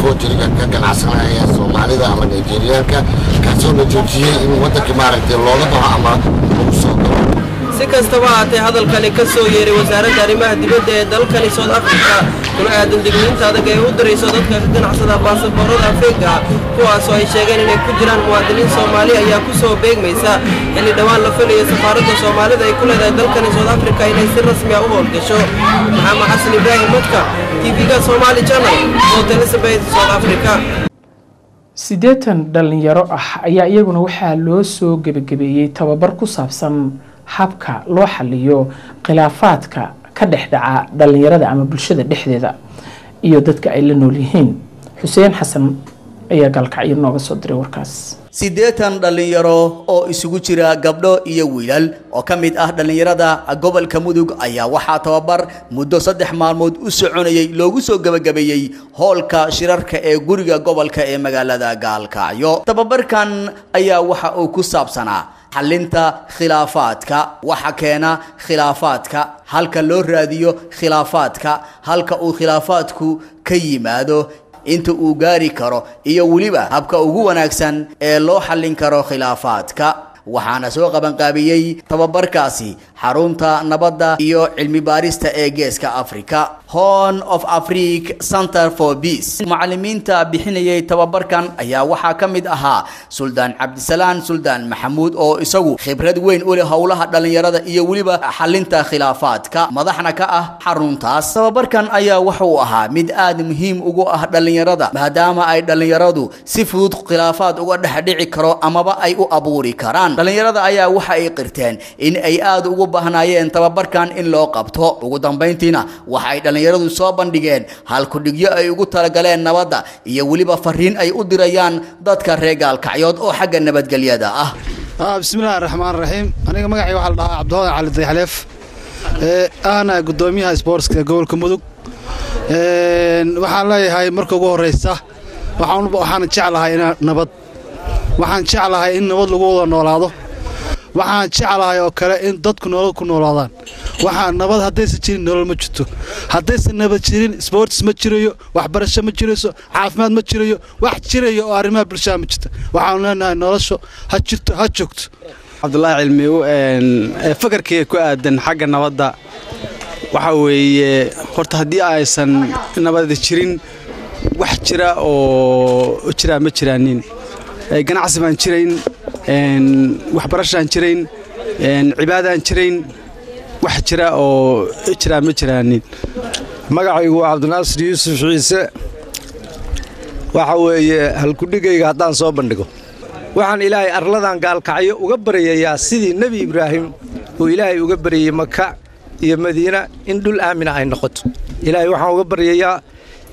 Speaker 27: fojiriga ka ganacsanaya soomaalida ama nigeriyaanka kaasoo la joojiyey in waddanka maaragtay looga baxo ama lagu soo
Speaker 25: si kastaba haatee hadalkani ka soo yeeray wasaaradda arrimaha dibadda ee dalkani south africa. Kuna aadan digniinta adag ee u dirayso dadka ka ganacsada baasaboorada afeega kuwaasoo ay sheegeen inay ku jiraan muwaadiniin soomaali ayaa ku soo beegmaysa. Xilli dhowaan la filayo safaaradda soomaalida ay ku leedahay dalkani south africa inay si rasmi ah u howlgasho. Maxamed xasan ibraahim madka tv-ga somali channel port elizabeth south africa.
Speaker 3: Siddeetan dhalinyaro ah ayaa iyaguna waxaa loo soo gebagabeeyey tababar ku saabsan habka loo xaliyo khilaafaadka ka dhex dhaca dhalinyarada ama bulshada dhexdeeda iyo dadka ay la nool yihiin. Xuseen xasan ayaa gaalkacyo nooga soo diray warkaas.
Speaker 17: Siddeetan dhallinyaro oo isugu jira gabdho iyo wiilal oo ka mid ah dhallinyarada gobolka mudug ayaa waxaa tababar muddo saddex maalmood u soconayay loogu soo gebagabeeyey hoolka shirarka ee guriga gobolka ee magaalada gaalkacyo. Tababarkan ayaa waxa uu ku saabsanaa xalinta khilaafaadka. Waxa keena khilaafaadka. Halka loo raadiyo khilaafaadka halka uu khilaafaadku ka yimaado inta uu gaari karo iyo weliba habka ugu wanaagsan ee loo xallin karo khilaafaadka waxaana soo qabanqaabiyey tababarkaasi xarunta nabadda iyo cilmi baarista ee geeska africa horn of afric center for peace. Macallimiinta bixinayay tababarkan ayaa waxaa ka mid ahaa suldaan cabdisalaan suldaan maxamuud oo isagu khibrad weyn u leh howlaha dhallinyarada iyo weliba xalinta khilaafaadka. Madaxna ka ah xaruntaas. Tababarkan ayaa wuxuu ahaa mid aad muhiim ugu ah dhallinyarada maadaama ay dhallinyaradu si fudud khilaafaad uga dhex dhici karo amaba ay u abuuri karaan dhallinyarada ayaa waxa ay qirteen in ay aad ugu baahnaayeen tababarkan in loo qabto. Ugu dambayntiina waxa ay dhallinyaradu soo bandhigeen halkudhigyo ay ugu talagaleen nabadda iyo weliba fariin ay u dirayaan dadka reer gaalkacyood oo xagga nabadgelyada ah.
Speaker 28: Bismillahi raxmaan raxiim aniga magacay waxaa la dhahaa cabdihodan cali dayaxleef ahna guddoomiyaha isboortska gobolka mudug. Waxaan leeyahay marka ugu horraysa waxaan jeclahay nabad waxaan jeclahay in nabad lagu wada noolaado. Waxaan jeclahay oo kale in dadku nolol ku noolaadaan. Waxaa nabad haddaysan jirin nolol ma jirto. Haddaysan nabad jirin sboortis ma jirayo waxbarasho ma jirayso caafimaad ma jirayo wax jirayo oo arrimaha bulshada ma jirta waxaanu leenahay noloshu ha jirto ha joogto.
Speaker 29: Cabdulaahi cilmigu fakarkayga ku aadan xagga nabadda? Waxa weeye horta haddii aysan nabada jirin wax jira oo jiraa ma jiraanin ganacsi baan jirayn waxbarashaan jirayn cibaadaan jirayn wax jira oo jiraa ma jiraanin
Speaker 30: magacaygu waa cabdinaasir yuusuf ciise waxa weeye halkudhigayga haddaan soo bandhigo. Waxaan ilaahay arladan gaalkacyo uga baryayaa sidii nebi ibraahim uu ilaahay uga baryayey maka iyo madiina in dhul aamina ay noqoto. Ilaahay waxaan uga baryayaa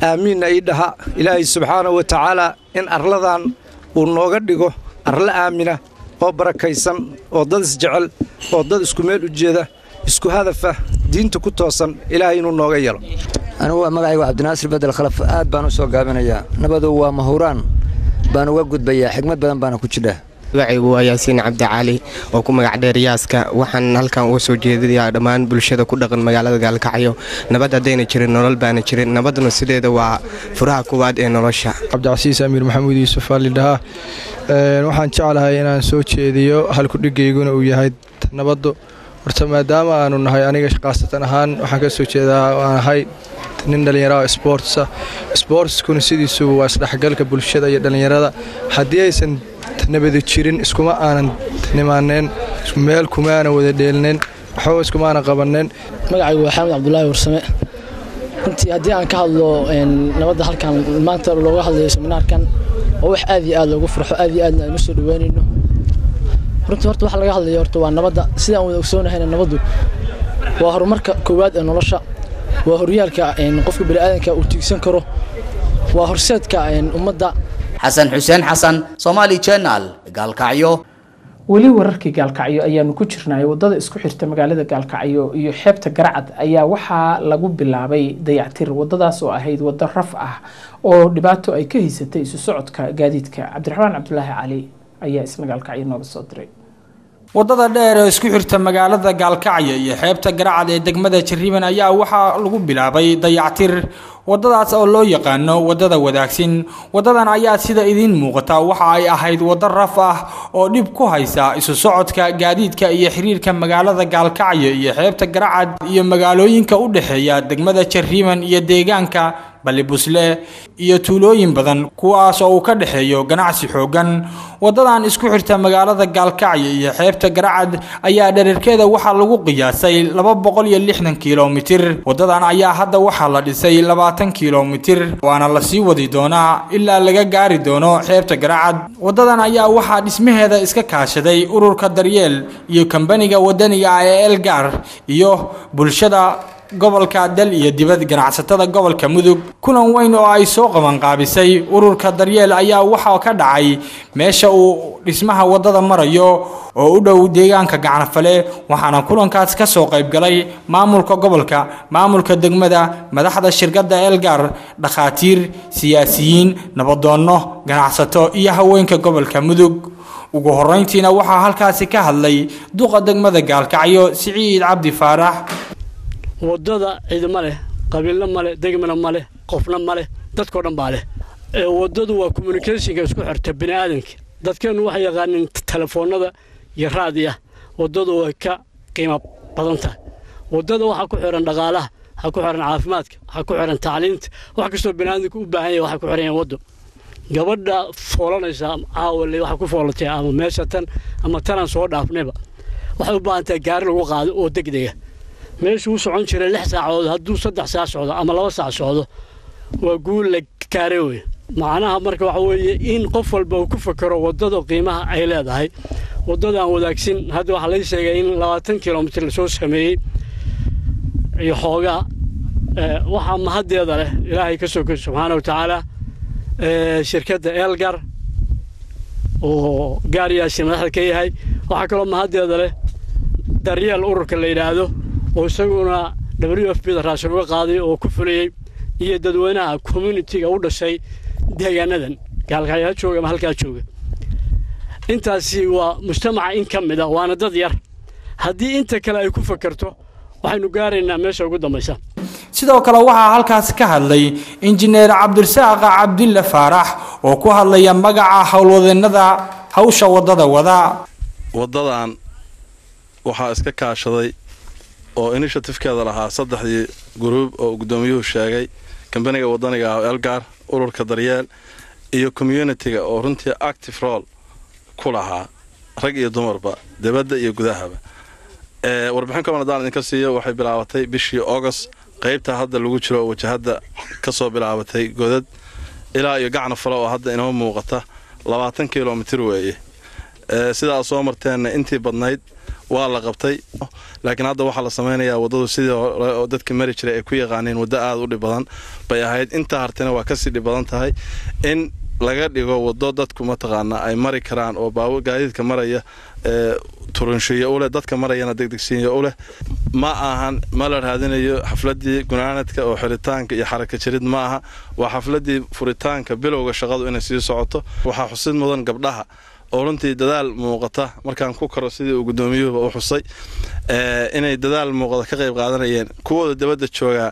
Speaker 30: aamiinna ii dhaha ilaahay subxaanahu wa tacaalaa in arladan uu nooga dhigo arla aamina oo barakaysan oo dad isjecel oo dad isku meel u jeeda isku hadafa diinta ku toosan ilaahay inuu nooga yelo
Speaker 31: anigu waa magacaygu cabdinaasir bedel khalaf aad baan u soo gaabinayaa nabadu waa mahuraan baan uga gudbayaa xigmad badan baana ku jidha
Speaker 32: magacaygu waa yaasiin cabdi cali oo ku magac dheer yaaska. Waxaan halkan uga soo jeedinayaa dhammaan bulshada ku dhaqan magaalada gaalkacyo. Nabad haddayna jirin nolol baana jirin. Nabadna sideeda waa furaha kuwaad ee nolosha.
Speaker 33: Cabdicasiis amiir maxamuud yuusuf aa lidhahaa waxaan jeclahay inaan soo jeediyo halkudhigayguna uu yahay nabaddu. Horta maadaama aanu nahay aniga shaqaasatan ahaan waxaan ka soo jeedaa aan ahay nin dhallinyara oo sboortsa sboortskuna sidiisuba waa isdhexgalka bulshada iyo dhallinyarada. Haddii aysan nabadi jirin iskuma aanan nimaaneen meel kumaanan wada dheelneen waxba iskumaanan qabaneen.
Speaker 34: Magacaygu waa xamed cabdulaahi warsame. Runtii haddii aan ka hadlo nabadda halkan maanta looga hadlayo seminaarkan oo wax aad iyo aad loogu farxo aad iyo aadna aynu soo dhaweynayno runtii horta waxa laga hadlayo horta waa nabadda. Sidaan wada ogsoonahayna nabaddu waa horumarka koowaad ee nolosha. Waa horyaalka qofka bini'aadanka uu tiigsan karo. Waa horseedka ummadda
Speaker 17: xasan xuseen xasan somaali channel gaalkacyo
Speaker 3: weli wararkii gaalkacyo ayaanu ku jirnay waddada isku xirta magaalada gaalkacyo iyo xeebta garacad ayaa waxaa lagu bilaabay dayactir wadadaas oo ahayd wado raf ah oo dhibaato ay ka haysatay isu socodka gaadiidka. Cabdiraxmaan cabdulaahi cali ayaa isna gaalkacyo nooga soo diray
Speaker 22: waddada dheer ee isku xirta magaalada gaalkacyo iyo xeebta garacad ee degmada jariban ayaa waxaa lagu bilaabay dayactir. Wadadaas oo loo yaqaano waddada wadaagsin. Wadadan ayaa sida idiin muuqata waxa ay ahayd wado raf ah oo dhib ku haysa isu socodka gaadiidka iyo xiriirka magaalada gaalkacyo iyo xeebta garacad iyo magaalooyinka u dhexeeya degmada jariban iyo deegaanka balibusle iyo tuulooyin badan kuwaas oo uu ka dhexeeyo ganacsi xoogan. Wadadan isku xirta magaalada gaalkacyo iyo xeebta garacad ayaa dhererkeeda waxaa lagu qiyaasay laba boqol iyo lixdan kilomitir wadadan ayaa hadda waxaa la dhisay labaatan kilomitir waana la sii wadi doonaa ilaa laga gaari doono xeebta garacad wadadan ayaa waxaa dhismaheeda iska kaashaday ururka daryeel iyo kambaniga wadaniga ah ee elgar iyo bulshada gobolka dal iyo dibad ganacsatada gobolka mudug. Kulan weyn oo ay soo qabanqaabisay ururka daryeel ayaa waxaa ka dhacay meesha uu dhismaha waddada marayo oo u dhow deegaanka gacanfale waxaana kulankaas ka soo qaybgalay maamulka gobolka maamulka degmada madaxda shirkadda elgar dhakhaatiir siyaasiyiin nabadoonno ganacsato iyo haweenka gobolka mudug. Ugu horeyntiina waxaa halkaasi ka hadlay duqa degmada gaalkacyo siciid cabdi faarax
Speaker 35: waddada ciidama leh qabiilna ma leh degmana ma leh qofna ma leh dadkao dhan baa leh. Waddadu waa communicationka isku xirta bini aadanka dadkeennu waxay yaqaaniin telefoonnada iyo raadiya waddadu way ka qiimo badan tahay waddada waxaa ku xihan dhaqaalaha waxaa ku xihan caafimaadka waxaa ku xihan tacliinta wax kastoo bini aadanka u baahan yahay waxay ku xihan yahin waddo gabadha foolanaysa caawale waxay ku foolatay ama meesha tan ama tanaan soo dhaafnayba waxay u baahan tahay gaari lagu qaado oo degdega meeshuu u socon jiray lix saacadood hadduu saddex saac socdo ama laba saac socdo waa guul la gaare wey macnaha marka waxa weeye in qof walba uu ku fakero waddada qiimaha ay leedahay waddadaan wadaagsin hadda waxaa lay sheegay in labaatan kilomitir la soo sameeyey iyo xoogaa waxaa mahaddeeda leh ilaahay ka sokay subxaana wa tacaala shirkadda elgar oo gaariyaasi madaxda ka yahay waxaa kaloo mahaddeeda leh daryeel ururka la yidhaahdo oo isaguna w f b da raashin uga qaaday oo ku fuliyey iyo dadweynaha communitiga u dhashay deegaanadan. Gaalkaayaa jooga ama halkaa jooga. Intaasi waa mujtamaca in ka mid a waana dad yar. Haddii inta kale ay ku fakerto waxaynu gaaraynaa meesha ugu dambaysa.
Speaker 22: Sidoo kale waxaa halkaasi ka hadlay injineer cabdirasaaq cabdille faarax oo ku hadlaya magaca howlwadeennada hawsha waddada wada
Speaker 36: waddadan waxaa iska kaashaday oo initiatifkeeda lahaa saddexdii gruub oo guddoomiyuhu sheegay kambaniga waddaniga ah elgar ururka daryeel iyo communitiga oo runtii active roll ku lahaa rag iyo dumarba dibadda iyo gudahaba. Warbixin kaban haddaan idinka siiyo waxay bilaabatay bishii august. Qaybta hadda lagu jiro oo wajahadda ka soo bilaabatay godad ilaa iyo gacna fale oo hadda inoo muuqata labaatan kilomitir weeye. Sidaa soo marteenna intii badnayd waa la qabtay. Laakiin hadda waxaa la samaynayaa waddadu sidii dadka mari jiray ay ku yaqaaneen waddo aada u dhib badan. Bay ahayd intaa hartina waa ka sii dhib badan tahay. In laga dhigo waddo dadku mataqaanaa ay mari karaan oo baabuur gaadiidka maraya turinshiyo u leh dadka marayana degdegsiinyo u leh. Ma ahan ma la raadinayo xafladdii gunaanadka oo xiritaanka iyo xaraka jirid ma aha. Waa xafladdii furitaanka bilowga shaqadu inay sii socoto. Waxaa xusid mudan gabdhaha oo runtii dadaal muuqata. Markaan ku karo sidii uu guddoomiyuhuba u xusay inay dadaal muuqada ka qayb qaadanayeen. Kuwooda dabadda joogaa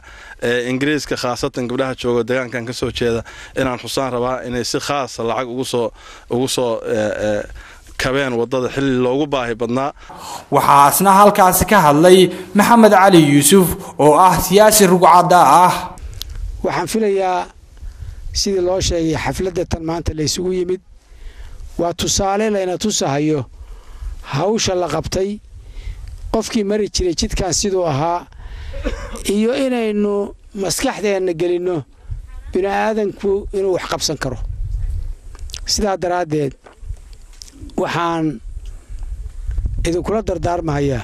Speaker 36: ingiriiska khaasatan gabdhaha jooga deegaankan ka soo jeeda inaan xusaan rabaa inay si khaasa lacag ugu soo ugu soo kabeen waddada xilli loogu baahi badnaa.
Speaker 22: Waxaa isna halkaasi ka hadlay maxamed cali yuusuf oo ah siyaasi rugcadda ah.
Speaker 37: Waxaan filayaa sidii loo sheegay xafladda tan maanta la isugu yimid waa tusaale layna tusahayo hawsha la qabtay qofkii mari jiray jidkan siduu ahaa iyo inaynu maskaxdeenna gelinno bini aadanku inuu wax qabsan karo. Sidaa daraaddeed waxaan idinkula dardaarmahayaa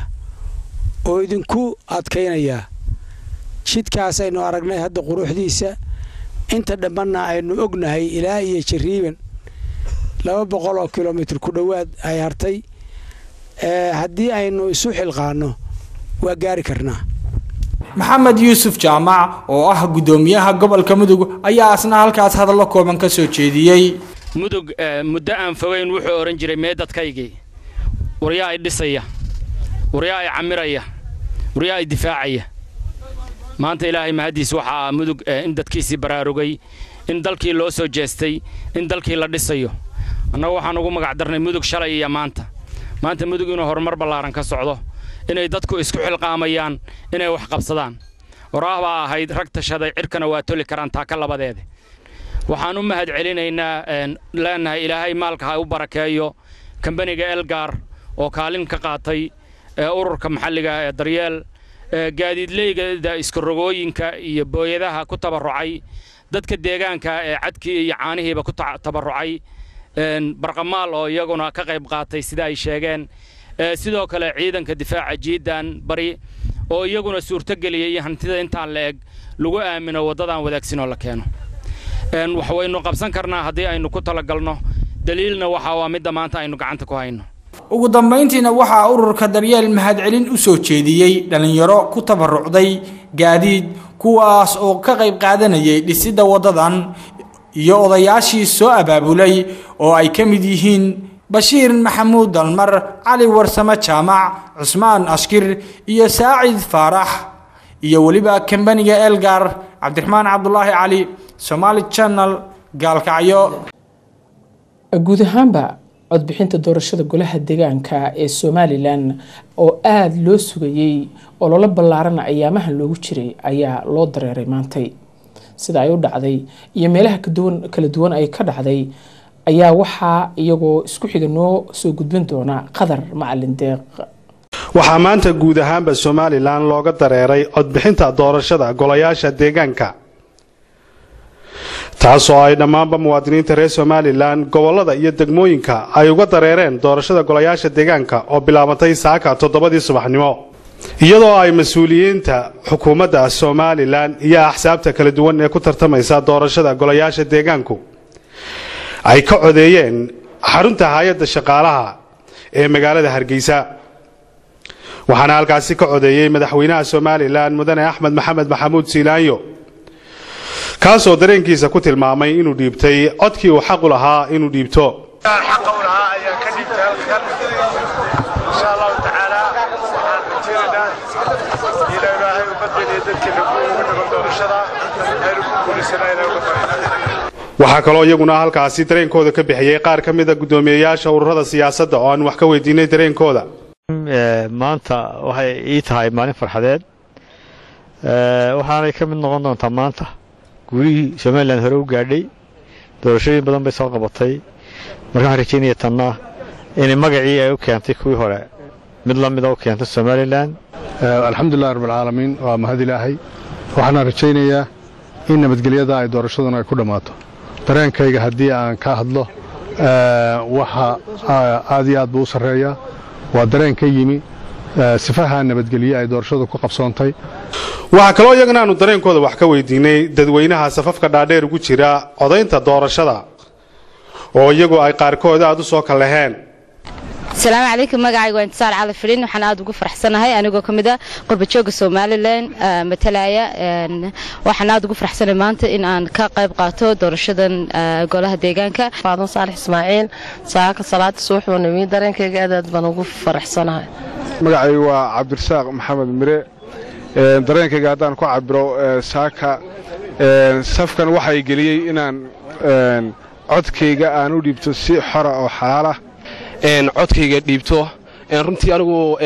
Speaker 37: oo idinku adkaynayaa jidkaas aynu aragnay hadda quruxdiisa. Inta dhammanna aynu ognahay ilaa iyo jariiban laba boqol oo kilomitir ku dhowaad ay hartay. Haddii aynu isu xilqaanno waa gaari karnaa.
Speaker 22: Maxamed yuusuf jaamac oo ah guddoomiyaha gobolka mudug ayaa asna halkaas hadallo kooban ka soo jeediyey.
Speaker 15: Mudug muddo aan fogayn wuxuu odhan jiray mee dadkaygii
Speaker 24: waryaa i dhisaya waryaa i camiraya waryaa i difaacaya. Maanta ilaahay mahaddiis waxaa mudug in dadkiisii baraarugay in dalkii loo soo jeestay in dalkii la dhisayo annagu waxaan ugu magac darnay mudug shalay iyo maanta. Maanta mudug inuu horumar ballaaran ka socdo inay dadku isku xilqaamayaan inay wax qabsadaan. Waraah baa ahayd rag tashaday cirkana waa toli karaan taaka labadeeda. Waxaan u mahad celinaynaa leenahay ilaahay maalka ha u barakeeyo kambaniga elgar oo kaalin ka qaatay ururka maxalliga ee daryeel gaadiidleyda iskarogooyinka iyo booyadaha ku tabarrucay dadka deegaanka ee cadkii iyo caanihiiba ku tabarrucay barqamaal oo iyaguna ka qayb qaatay sida ay sheegeen. Sidoo kale ciidanka difaaca jiidan bari oo iyaguna suurtogeliyay hantida intaan la eg lagu aamino waddadan wadaagsinoo la keeno. Waxwaynu qabsan karnaa haddii aynu ku talagalno. Daliilna waxa waa midda maanta aynu gacanta ku hayno.
Speaker 22: Ugu dambayntiina waxaa ururka daryeel mahadcelin u soo jeediyey dhallinyaro ku tabarucday gaadiid kuwaas oo ka qayb qaadanayay dhisidda waddadan iyo odayaashii soo abaabulay oo ay ka mid yihiin bashiir maxamuud dalmar cali warsame jaamac cusmaan ashkir iyo saacid faarax iyo weliba kambaniga elgar cabdiraxmaan cabdulaahi cali somaali channel gaalkacyo.
Speaker 3: Guud ahaanba codbixinta doorashada golaha deegaanka ee somalilan oo aada loo sugayey ololo ballaarana ayaamahan loogu jiray ayaa loo dareeray maantay sida ay u dhacday iyo meelaha kala duwan ay ka dhacday ayaa waxaa iyagoo isku xiga noo soo gudbin doona qadar macalin deeq.
Speaker 15: Waxaa maanta guud ahaanba somalilan looga dareeray codbixinta doorashada golayaasha deegaanka. Taasoo ay dhammaanba muwaadiniinta reer somalilan gobollada iyo degmooyinka ay uga dareereen doorashada golayaasha deegaanka oo bilaabatay saaka toddobadii subaxnimo iyadoo ay mas'uuliyiinta xukuumadda somalilan iyo axsaabta kala duwan ee ku tartamaysa doorashada golayaasha deegaanku ay ka codeeyeen xarunta hay'adda shaqaalaha ee magaalada hargeysa. Waxaana halkaasi ka codeeyey madaxweynaha somalilan mudane axmed maxamed maxamuud siilaanyo kaasoo dareenkiisa ku tilmaamay inuu dhiibtay codkii uu xaq u lahaa inuu dhiibto waxaa kaloo iyaguna halkaasi dareenkooda ka bixiyey qaar ka mida guddoomiyeyaasha ururada siyaasadda oo aan wax ka weydiinay dareenkooda.
Speaker 38: Maanta waxay ii tahay maalin farxadeed. Waxaanay ka mid noqon doontaa maanta guulihii somalilan hore u gaadhay doorashooyin badan bay soo qabatay. Marka waxaan rajaynaya tanna inay magacii ay u keentay kuwii hore. Mid la mida u keentay somalilan
Speaker 39: alxamdulilah rabbilcaalamiin waa mahad ilaahay. Waxaana rajaynayaa in nabadgelyada ay doorashaduna ay ku dhammaato. Dareenkayga haddii aan ka hadlo waxa aad iyo aad buu u sarreeyaa waa dareen ka yimi sifaha nabadgelye ay doorashadu ku qabsoontay.
Speaker 15: Waxaa kaloo iyagana aanu dareenkooda wax ka weydiinay dadweynaha safafka dhaadheer ugu jira codaynta doorashada oo iyagu ay qaarkood aad u soo kallaheen
Speaker 40: asalaamu calaykum magacayga waa intisaar cali fidhin waxaan aada ugu faraxsanahay anigoo ka mid ah qurbajooga somalilan matalaya waxaan aada ugu faraxsanahay maanta in aan ka qayb qaato doorashadan golaha deegaanka.
Speaker 41: Faadan saalax ismaaciil saaka salaada buu nimi dareenkayga aad aad baan ugu faraxsanahay.
Speaker 42: Magacaygu waa cabdirasaaq maxamed mire. Dareenkayga haddaan ku cabiro saaka safkan waxay geliyey inaan codkayga aan u dhiibto si xora oo xalaalah
Speaker 43: codkayga dhiibto. Runtii anigu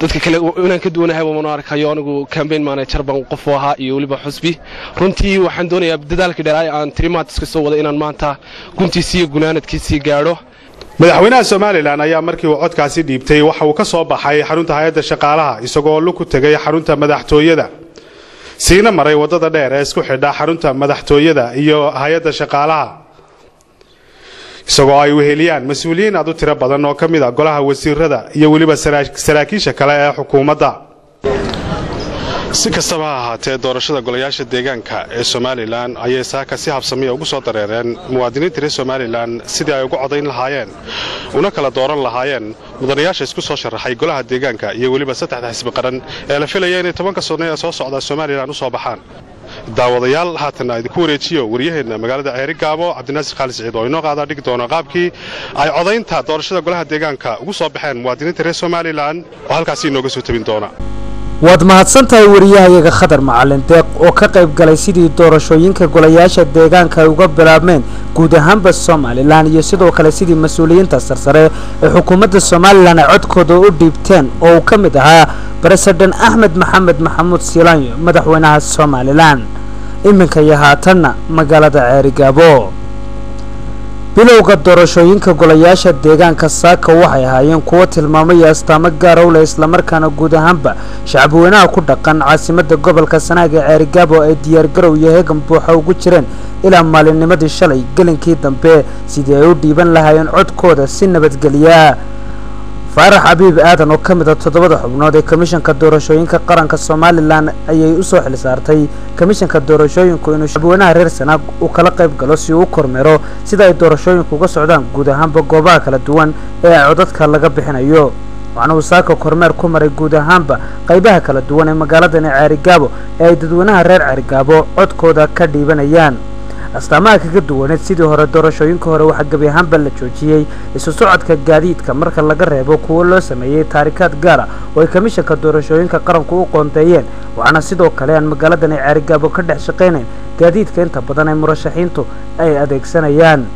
Speaker 43: dadka kale inaan ka duwanahay waanu arkayo anigu cambaign manager baan qof u ahaa iyo weliba xusbi. Runtii waxaan doonayaa dadaalkii dheeraay aan tirimaatiska soo wada inaan maanta guntiisii iyo gunaanadkiisii gaadho.
Speaker 15: Madaxweynaha somalilan ayaa markii uu codkaasi dhiibtay waxa uu ka soo baxay xarunta hay'adda shaqaalaha isagoo lu ku tegay xarunta madaxtooyada. Siina maray waddada dheer ee isku xidha xarunta madaxtooyada iyo hay'adda shaqaalaha isagoo ay weheliyaan mas'uuliyiin aad u tiro badan oo ka mid a golaha wasiirada iyo weliba saraakiisha kale ee xukuumadda. Si kastaba ha ahaatee doorashada golayaasha deegaanka ee somalilan ayay saaka si habsamiya ugu soo dareereen muwaadiniinta reer somalilan sidii ay ugu codayn lahaayeen una kala dooran lahaayeen mudanayaasha isku soo sharaxay golaha deegaanka iyo weliba saddexda xisbi qaran ee la filaya inay tobanka sano ee soo socda somalilan u soo baxaan daawadayaal haatanna idinku wareejiyo waryaheenna magaalada ceeri gaabo cabdinaasir khaalid siciid oo inoo qaadaa dhigi doona qaabkii ay codaynta doorashada golaha deegaanka. Ugu soo baxeen muwaadiniinta reer somalilan oo halkaasi inooga soo tabin doona.
Speaker 44: Waad mahadsantahay wariyahayaga khadar macalin deeq oo ka qayb galay sidii doorashooyinka golayaasha deegaanka ay uga bilaabmeen guud ahaanba somalilan iyo sidoo kale sidii mas'uuliyiinta sarsare ee xukuumadda somalilan ay codkooda u dhiibteen oo uu ka mid ahaa baresident axmed maxamed maxamuud siilaanyo madaxweynaha somalilan iminka iyo haatanna magaalada ceerigaabo bilowga doorashooyinka golayaasha deegaanka saaka waxay ahaayeen kuwo tilmaamaya astaamo gaara u leh islamarkaana guud ahaanba shacabweynaha ku dhaqan caasimada gobolka sanaag ee ceerigaabo ay diyaargarow iyo heegan buuxa ugu jireen ilaa maalinnimadii shalay gelinkii dambe. Sidii ay u dhiiban lahaayeen codkooda si nabadgelya faarax xabiib aadan oo ka mid a toddobada xubnood ee komishanka doorashooyinka qaranka somalilan ayay u soo xilsaartay komishanka doorashooyinku inuu shacabweynaha reer sanaag uu kala qayb galo si uu u kormeero sida ay doorashooyinku uga socdaan guud ahaanba goobaha kala duwan ee codadka laga bixinayo. Waxaana uu saaka kormeer ku maray guud ahaanba qaybaha kala duwan ee magaaladani ceerigaabo ee ay dadweynaha reer ceerigaabo codkooda ka dhiibanayaan astaamaha kaga duwaneed sidii hore doorashooyinka hore waxaa gebi ahaanba la joojiyey. Isu socodka gaadiidka marka laga reebo kuwo loo sameeyey taarikaad gaara oo ay komishanka doorashooyinka qaranku u qoondeeyeen. Waxaana sidoo kale aan magaaladan ay ceerigaabo ka dhex shaqaynayn. Gaadiidka inta badan ay murashaxiintu ay adeegsanayaan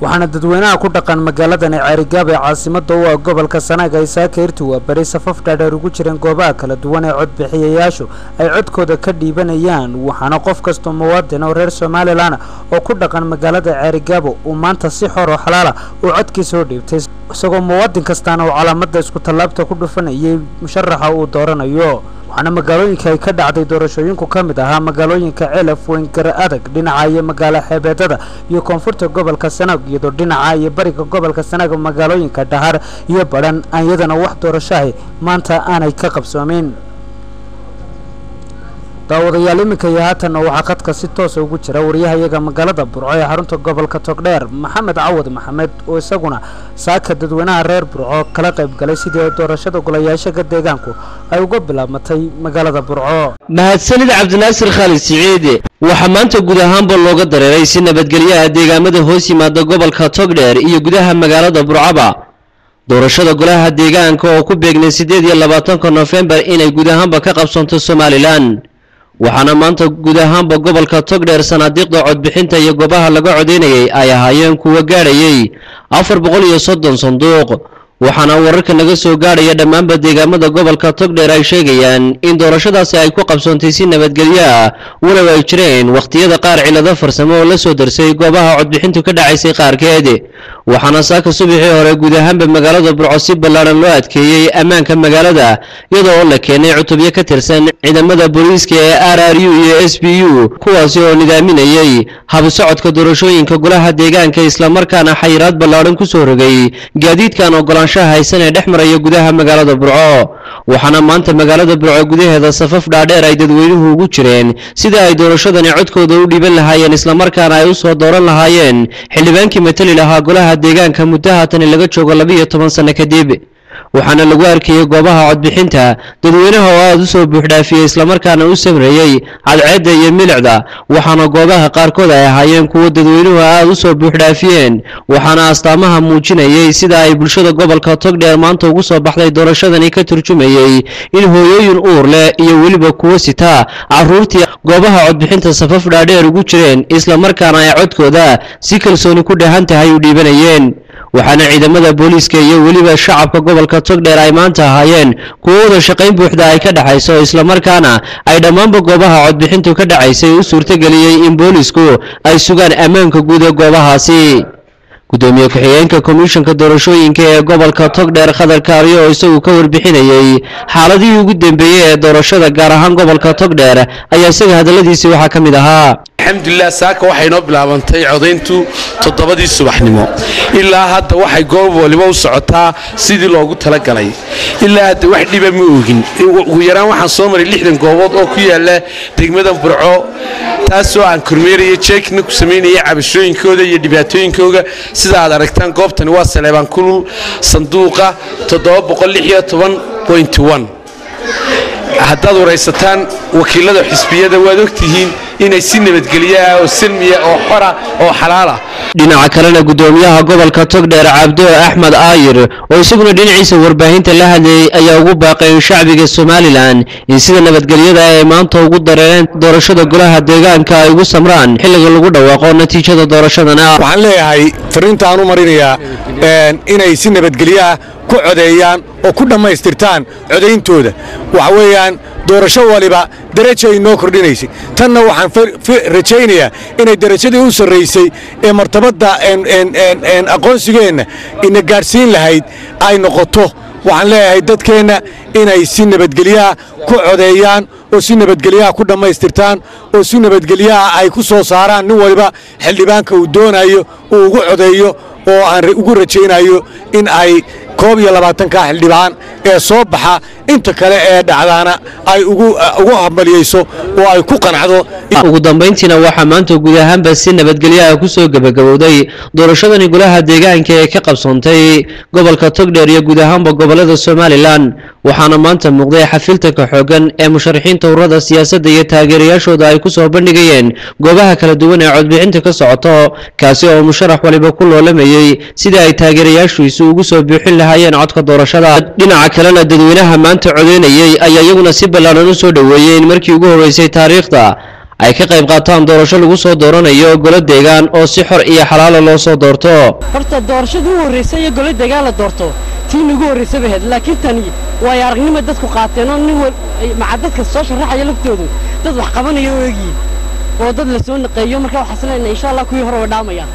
Speaker 44: waxaana dadweynaha ku dhaqan magaaladani ceerigaab ee caasimada u ah gobolka sanaag ay saakeyrti waa beri safaf dhaadheer ugu jireen goobaha kala duwan ee codbixiyayaashu ay codkooda ka dhiibanayaan waxaana qof kastoo muwaadin oo reer somalilan oo ku dhaqan magaalada ceerigaabo uu maanta si xor oo xalaala uu codkiisa u dhiibtay isagoo muwaadin kastaana uu calaamada isku tallaabta ku dhufanayay musharaxa uu dooranayo waxaana magaalooyinka ay ka dhacday doorashooyinku ka mid ahaa magaalooyinka celaf weyn gara adag dhinaca iyo magaalo xeebeedada iyo koonfurta gobolka sanaag iyadoo dhinaca iyo bariga gobolka sanaag magaalooyinka dhahar iyo badhan aan iyadana wax doorashahay maanta aanay ka qabsoomin daawadayaal iminka iyo haatanna waxaa khadka si toosa ugu jira wariyahayaga magaalada burco ee xarunta gobolka togdheer maxamed cawad maxamed oo isaguna saaka dadweynaha reer burco kala qayb galay sidii doorashada golayaashaga deegaanku ay uga bilaabmatay magaalada burco.
Speaker 45: Mahadsanid cabdinaasir khaalid siciid waxaa maanta guud ahaanba looga dareeray si nabadgelyaha deegaamada hoos yimaada gobolka togdheer iyo gudaha magaalada burcaba doorashada golaha deegaanka oo ku beegnay siddeed iyo labaatanka nofembar inay guud ahaanba ka qabsanto somalilan waxaana maanta guud ahaanba gobolka togdheer sanaadiiqda codbixinta iyo goobaha laga codaynayay ay ahaayeen kuwa gaadhayay afar boqol iyo soddon sanduuq. Waxaana wararka naga soo gaadhaya dhammaanba deegaamada gobolka togdheer ay sheegayaan in doorashadaasi ay ku qabsoontay si nabadgelyo ah walow ay jireen wakhtiyada qaar cilado farsamo oo la soo darsay goobaha codbixintu ka dhacaysay qaarkeed waxaana saaka subaxii hore guud ahaanba magaalada burco si ballaadhan loo adkeeyey ammaanka magaalada iyadoo la keenay cutubyo ka tirsan ciidamada booliiska ee r r u iyo s b u kuwaasi oo nidaaminayey habsocodka doorashooyinka golaha deegaanka islamarkaana xayiraad ballaadhan ku soo rogay gaadiidkan ogolaanshaha haysan ee dhex maraya gudaha magaalada burco. Waxaana maanta magaalada burco gudaheeda safaf dhaadheer ay dadweynuhu ugu jireen sida ay doorashadani codkooda u dhiiban lahaayeen islamarkaana ay u soo dooran lahaayeen xildhibaankii matali lahaa golaha deegaanka muddo haatani laga joogo labiiyo toban sanno kadib waxaana lagu arkayey goobaha codbixinta dadweynaha oo aada u soo buuxdhaafiyey islamarkaana u samreeyey cadceedda iyo milicda. Waxaana goobaha qaarkood ay ahaayeen kuwo dadweynuhu aada u soo buuxdhaafiyeen. Waxaana astaamaha muujinayey sida ay bulshada gobolka togdheer maanta ugu soo baxday doorashadani ka turjumayey in hooyooyin uur leh iyo weliba kuwo sita. Caruurtii goobaha codbixinta safaf dhaadheer ugu jireen islamarkaana ay codkooda si kalsooni ku dhahan tahay u dhiibanayeen waxaana ciidamada booliiska iyo weliba shacabka gobolka togdheer ay maanta ahaayeen kuwo wada shaqayn buuxda ay ka dhexayso islamarkaana ay dhammaanba goobaha codbixintu ka dhacaysay u suurtageliyey in boolisku ay sugaan ammaanka guud ee goobahaasi gudoomiye ku-xigeenka komishanka doorashooyinka ee gobolka togdheer khadar kaariyo oo isagu ka warbixinayey xaaladihii ugu dambeeyey ee doorashada gaar ahaan gobolka togdheer ayaa isaga hadalladiisii waxaa ka mid ahaa.
Speaker 46: Alxamdulilah saaka waxay noo bilaabantay codayntu toddobadii subaxnimo. Ilaa hadda waxay goob waliba u socotaa sidii loogu talagalay. Ilaa hadda wax dhiba ma oogin. Ugu yaraan waxaan soo maray lixdan goobood oo ku yaalla degmada burco taasoo aan kormeeraya jeekna ku samaynaya cabashooyinkooda iyo dhibaatooyinkooga sida aad aragtaan goobtani waa saleebaan kulul sanduuqa haddaad waraysataan wakiilada xisbiyada waad ogtihiin inay si nabadgelyo ah oo salmiya oo xora oo xalaal ah
Speaker 45: dhinaca kalena gudoomiyaha gobolka togdheer cabdo axmed aayir oo isaguna dhinaciisa warbaahinta la hadlayey ayaa ugu baaqay shacbiga somalilan in sida nabadgelyada ay maanta ugu dareereen doorashada golaha deegaanka ay ugu samraan xilliga lagu dhawaaqo natiijada doorashadana.
Speaker 47: Waxaan leeyahay fariintaan u marinayaa inay si nabadgelyo ah ku codeeyaan oo ku dhammaystirtaan codayntooda waxa weeyaan doorasho waliba daraja ay noo kordhinaysay tanna waxaan rajaynayaa inay darajadii u sarraysay ee martabadda aqoonsigeenna ina gaadhsiin lahayd ay noqoto. Waxaan leeyahay dadkeenna inay si nabadgelyaha ku codeeyaan oo si nabadgelyaha ku dhammaystirtaan oo si nabadgelyaha ay ku soo saaraan. Nin waliba xildhibaanka uu doonayo uu ugu codeeyo oo aan ugu rajaynayo in ay koob iyo labaatanka xildhibaan ee soo baxa inta kale ee dhacdaana ay ugu hambaliyeyso oo ay ku qanacdo.
Speaker 45: Ugu dambayntiina waxaa maanta guud ahaanba si nabadgelyaha ku soo gebagabowday doorashadani golaha deegaanka ee ka qabsoontay gobolka togdheer iyo guud ahaanba gobollada somalilan waxaana maanta muuqday xafiltanka xoogan ee musharaxiinta ururada siyaasadda iyo taageerayaashooda ay ku soo bandhigayeen goobaha kala duwan ee codbixinta ka socoto kaasi oo musharax waliba ku loolamayey sidii ay taageerayaashiisu ugu soo buuxin lahaayeen codka doorashada dhinaca kalena dadweynaha maanta codeynayey ayaa iyaguna si ballaaran u soo dhoweeyey markii ugu horreysay taariikhda. Ay ka qayb qaataan doorasho lagu soo dooranayo golo deegaan oo si xor iyo xalaala loo soo doorto.
Speaker 48: Horta doorashadii u horreysay iyo golo deegaan la doorto tii nagu horreysay bay ahayd laakiin tani waayo aragnimo dadku qaateen oo nin maca dadka soo sharaxaya laftoodu dad wax qabanaya oo eegyiin oo dad la soo naqeeyo marka waxaa isleena insha allah kuwii hore way dhaamayaan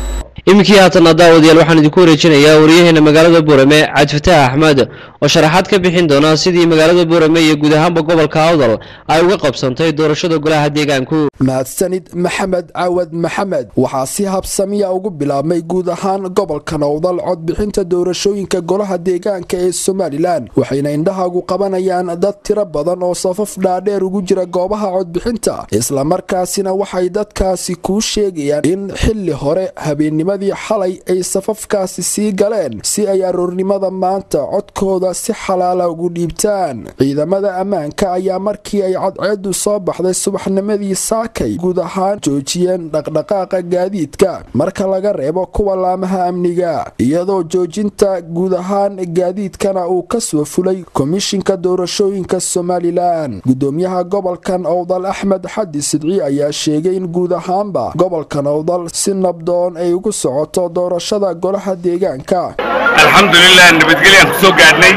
Speaker 45: iminkii haatana daawadayaal waxaan idinku wareejinayaa waryaheena magaalada buurame cabdifataax axmed oo sharaxaad ka bixin doona sidii magaalada buurame iyo guud ahaanba gobolka awdal ay uga qabsantay doorashada golaha deegaanku.
Speaker 49: Mahadsanid maxamed cawad maxamed waxaa si habsamiya ugu bilaabmay guud ahaan gobolka awdal codbixinta doorashooyinka golaha deegaanka ee somalilan waxayna indhahaagu qabanayaan dad tiro badan oo safaf dhaadheer ugu jira goobaha codbixinta islamarkaasina waxay dadkaasi kuu sheegayaan in xili hore habeennimo xalay ay safafkaasi sii galeen si ay aroornimada maanta codkooda si xalaala ugu dhiibtaan. Ciidamada ammaanka ayaa markii ay cadceedu soo baxday subaxnimadii saakay guud ahaan joojiyeen dhaqdhaqaaqa gaadiidka. Marka laga reebo kuwa laamaha amniga iyadoo joojinta guud ahaan gaadiidkana uu ka soo fulay komishinka doorashooyinka somalilan gudoomiyaha gobolkan owdal axmed xadi sidci ayaa sheegay in guud ahaanba gobolkan owdal si nabdoon ay ugu socoto doorashada golaha deegaanka
Speaker 50: alxamdulilah nabadgelyaan ku gaadhnay.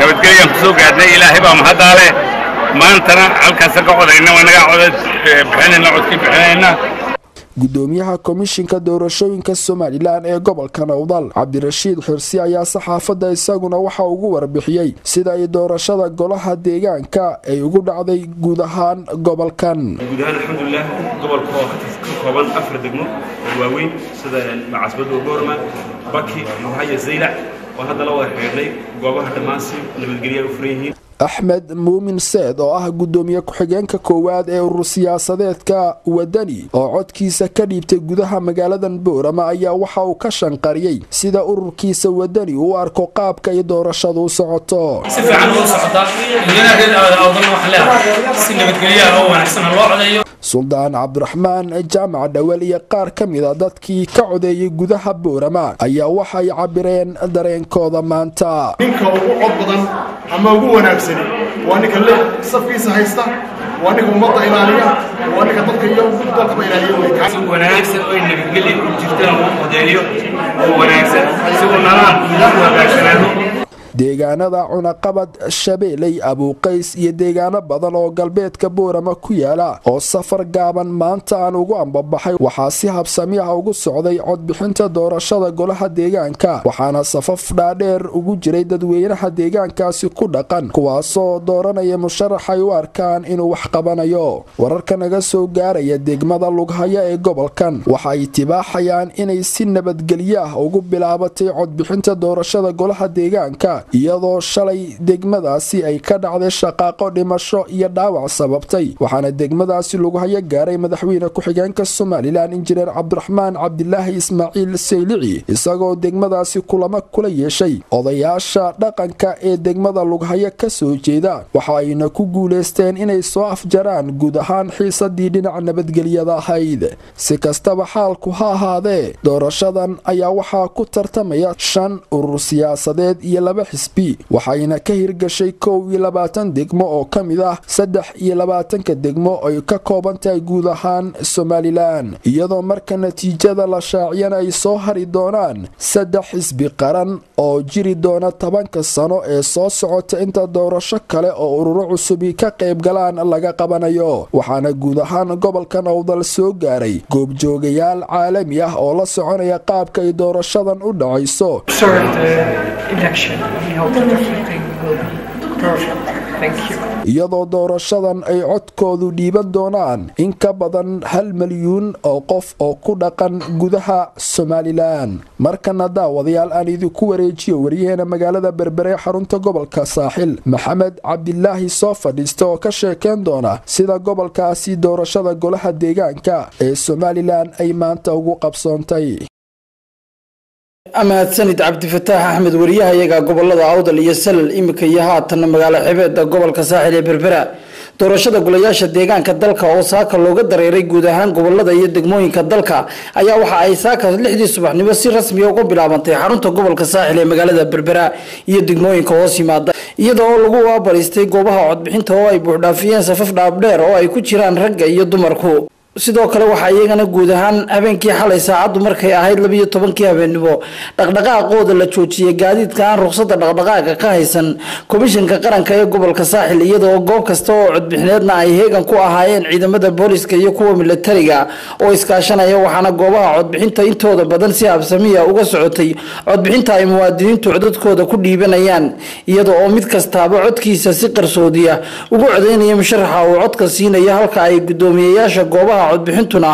Speaker 50: Nabadgelyaan ku gaadhnay ilaahay baa mahaddaa maantana halkaasaan ka codayna wanagaa codad bixinayna codkii bixinayna
Speaker 49: gudoomiyaha komishinka doorashooyinka somalilan ee gobolka nowdal cabdirashiid xirsi ayaa saxaafadda isaguna waxa ugu warbixiyey sida ay doorashada golaha deegaanka ay ugu dhacday guud ahaan gobolkan.
Speaker 51: Waaweyn sida macasbadu boorma baki muhaya zaylac oo hadda la wada xidhiidhnay goobaha dhammaansi nabadgelya u furan yihiin
Speaker 49: axmed muumin seed oo ah gudoomiye ku-xigeenka koowaad ee urur siyaasadeedka wadani oo codkiisa ka dhiibtay gudaha magaaladan boorama ayaa waxa uu ka shanqariyey sida ururkiisa wadani uu arko qaabka ay doorashadu u socoto. Suldaan cabdiraxmaan jaamac dhawel iyo qaar ka mida dadkii ka codeeyey gudaha boorama ayaa waxay cabireen dareenkooda maanta
Speaker 52: ama ugu wanaagsani waa ninka le safkiisa haysta. Waa ninka ummadda ilaaliya. Waa ninka dadka iyo dalkaba ilaaliya.
Speaker 24: Si wanaagsan oo nabadgelyo ku jirtana uu codeeyo oo wanaagsan. Si uu nalaan u hagaagsanaado
Speaker 49: deegaanada cunaqabad shabeeley abuuqays iyo deegaano badan oo galbeedka boorama ku yaalla oo safar gaaban maanta aan ugu ambabaxay waxaa si habsami ah ugu socday codbixinta doorashada golaha deegaanka waxaana safaf dhaadheer ugu jiray dadweynaha deegaankaasi ku dhaqan kuwaasoo dooranaya musharax ay u arkaan inuu wax qabanayo. Wararka naga soo gaaraya degmada lughaya ee gobolkan waxa ay tibaaxayaan inay si nabadgelyo ah ugu bilaabatay codbixinta doorashada golaha deegaanka iyadoo shalay degmadaasi ay ka dhacday shaqaaqo dhimasho iyo dhaawac sababtay. Waxaana degmadaasi lagu hayo gaaray madaxweyne ku-xigeenka somalilan injineer cabdiraxmaan cabdilaahi ismaaciil saylici isagoo degmadaasi kulamo kula yeeshay. Odayaasha dhaqanka ee degmada lughayo ka soo jeeda waxa ayna ku guulaysteen inay soo afjaraan guud ahaan xiisadii dhinaca nabadgelyada ahayd. Si kastaba xaalku ha ahaadee doorashadan ayaa waxaa ku tartamaya shan urur siyaasadeed iyo laba xisbi waxayna ka hirgashay kow iyo labaatan degmo oo ka mid ah saddex iyo labaatanka degmo ay ka kooban tahay guud ahaan somalilan iyadoo marka natiijada la shaaciyana ay soo hari doonaan saddex xisbi qaran oo jiri doona tobanka sano ee soo socota inta doorasho kale oo ururo cusubi ka qayb galaan laga qabanayo. Waxaana guud ahaan gobolka nowdal soo gaaray goobjoogayaal caalami ah oo la soconaya qaabka ay doorashadan u dhacayso iyadoo doorashadan ay codkoodu dhiiban doonaan in ka badan hal milyuun oo qof oo ku dhaqan gudaha somalilan markana daawadayaal aan idinku wareejiyo waryaheena magaalada berbere xarunta gobolka saaxil. Maxamed cabdilaahi soo fadhiista oo ka sheekeen doona sida gobolkaasi doorashada golaha deegaanka ee somalilan ay maanta ugu qabsoontay
Speaker 53: mahadsanid cabdifataax axmed wariyahayaga gobollada awdal iyo salal imika iyo haatanna magaalo xibeeda gobolka saaxil ee berbera. Doorashada golayaasha deegaanka dalka oo saaka looga dareeray guud ahaan gobollada iyo degmooyinka dalka ayaa waxa ay saaka lixdii subaxnimo si rasmiya uga bilaabantay xarunta gobolka saaxil ee magaalada berbera iyo degmooyinka hoos yimaada. Iyada oo lagu waabariistay goobaha codbixinta oo ay buuxdhaafiyeen safaf dhaabdheer oo ay ku jiraan ragga iyo dumarku sidoo kale waxaa iyagana guud ahaan habeenkii xalay saacaddu markay ahayd labiyo tobankii habeennimo dhaqdhaqaaqooda la joojiyay gaadiidka aan ruqsadda dhaqdhaqaaga ka haysan komishanka qaranka ee gobolka saaxil iyadaoo goob kasta oo codbixineedna ay heegan ku ahaayeen ciidamada booliska iyo kuwa milatariga oo iskaashanaya waxaana goobaha codbixinta intooda badan si habsamiya uga socotay codbixinta ay muwaadiniintu codadkooda ku dhiibanayaan iyada oo mid kastaaba codkiisa si qarsoodiya ugu codeynaya musharaxa uu codka siinayo halka ay gudoomiyeyaasha goobaha codbixintuna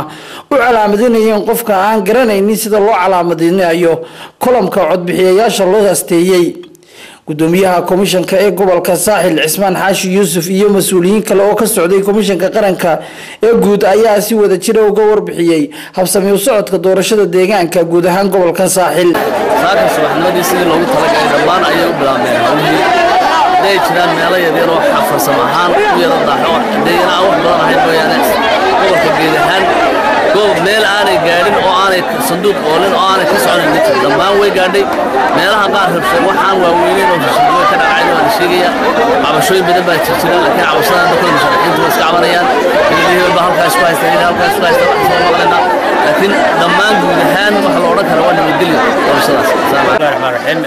Speaker 53: u calaamadinayeen qofka aan garanaynin sida loo calaamadinayo kolamka codbixiyayaasha loo asteeyey gudoomiyaha komishanka ee gobolka saaxil cismaan xaashi yuusuf iyo mas'uuliyiin kale oo ka socday komishanka qaranka ee guud ayaa si wada jira uga warbixiyey habsami u socodka doorashada deegaanka guud ahaan gobolka saaxil.
Speaker 54: Saaka subaxnimadii sidii loogu talagalay dhammaan ayay u bilaabmeen hawlihii. Hadday jiraan meelo yaryar oo farsamo ahaan u yara daaxo haddayna aan wax badan ahayn mooyaane gobolka geed ahaan goob meel aanay gaadhin oo aanay sanduuq oolin oo aanay ka soconin ma jiro dhammaan way gaadhay meelaha qaar rabshay waxaan waaweyneyn oo rabshadoy ka dhacay waa la sheegay
Speaker 19: sheegaya cabashooyin badan baa jirjira laakiin cabashada hadda koy musharaxiintu waa iska cabanayaan ilalihiin baa halkaa isku haysta ilaa halkaa isku haysta wax soo maqlena laakiin dhammaan guud ahaan waxa la odhan kara waa nabadgelyo doorashadaas
Speaker 36: raxmaan raxiim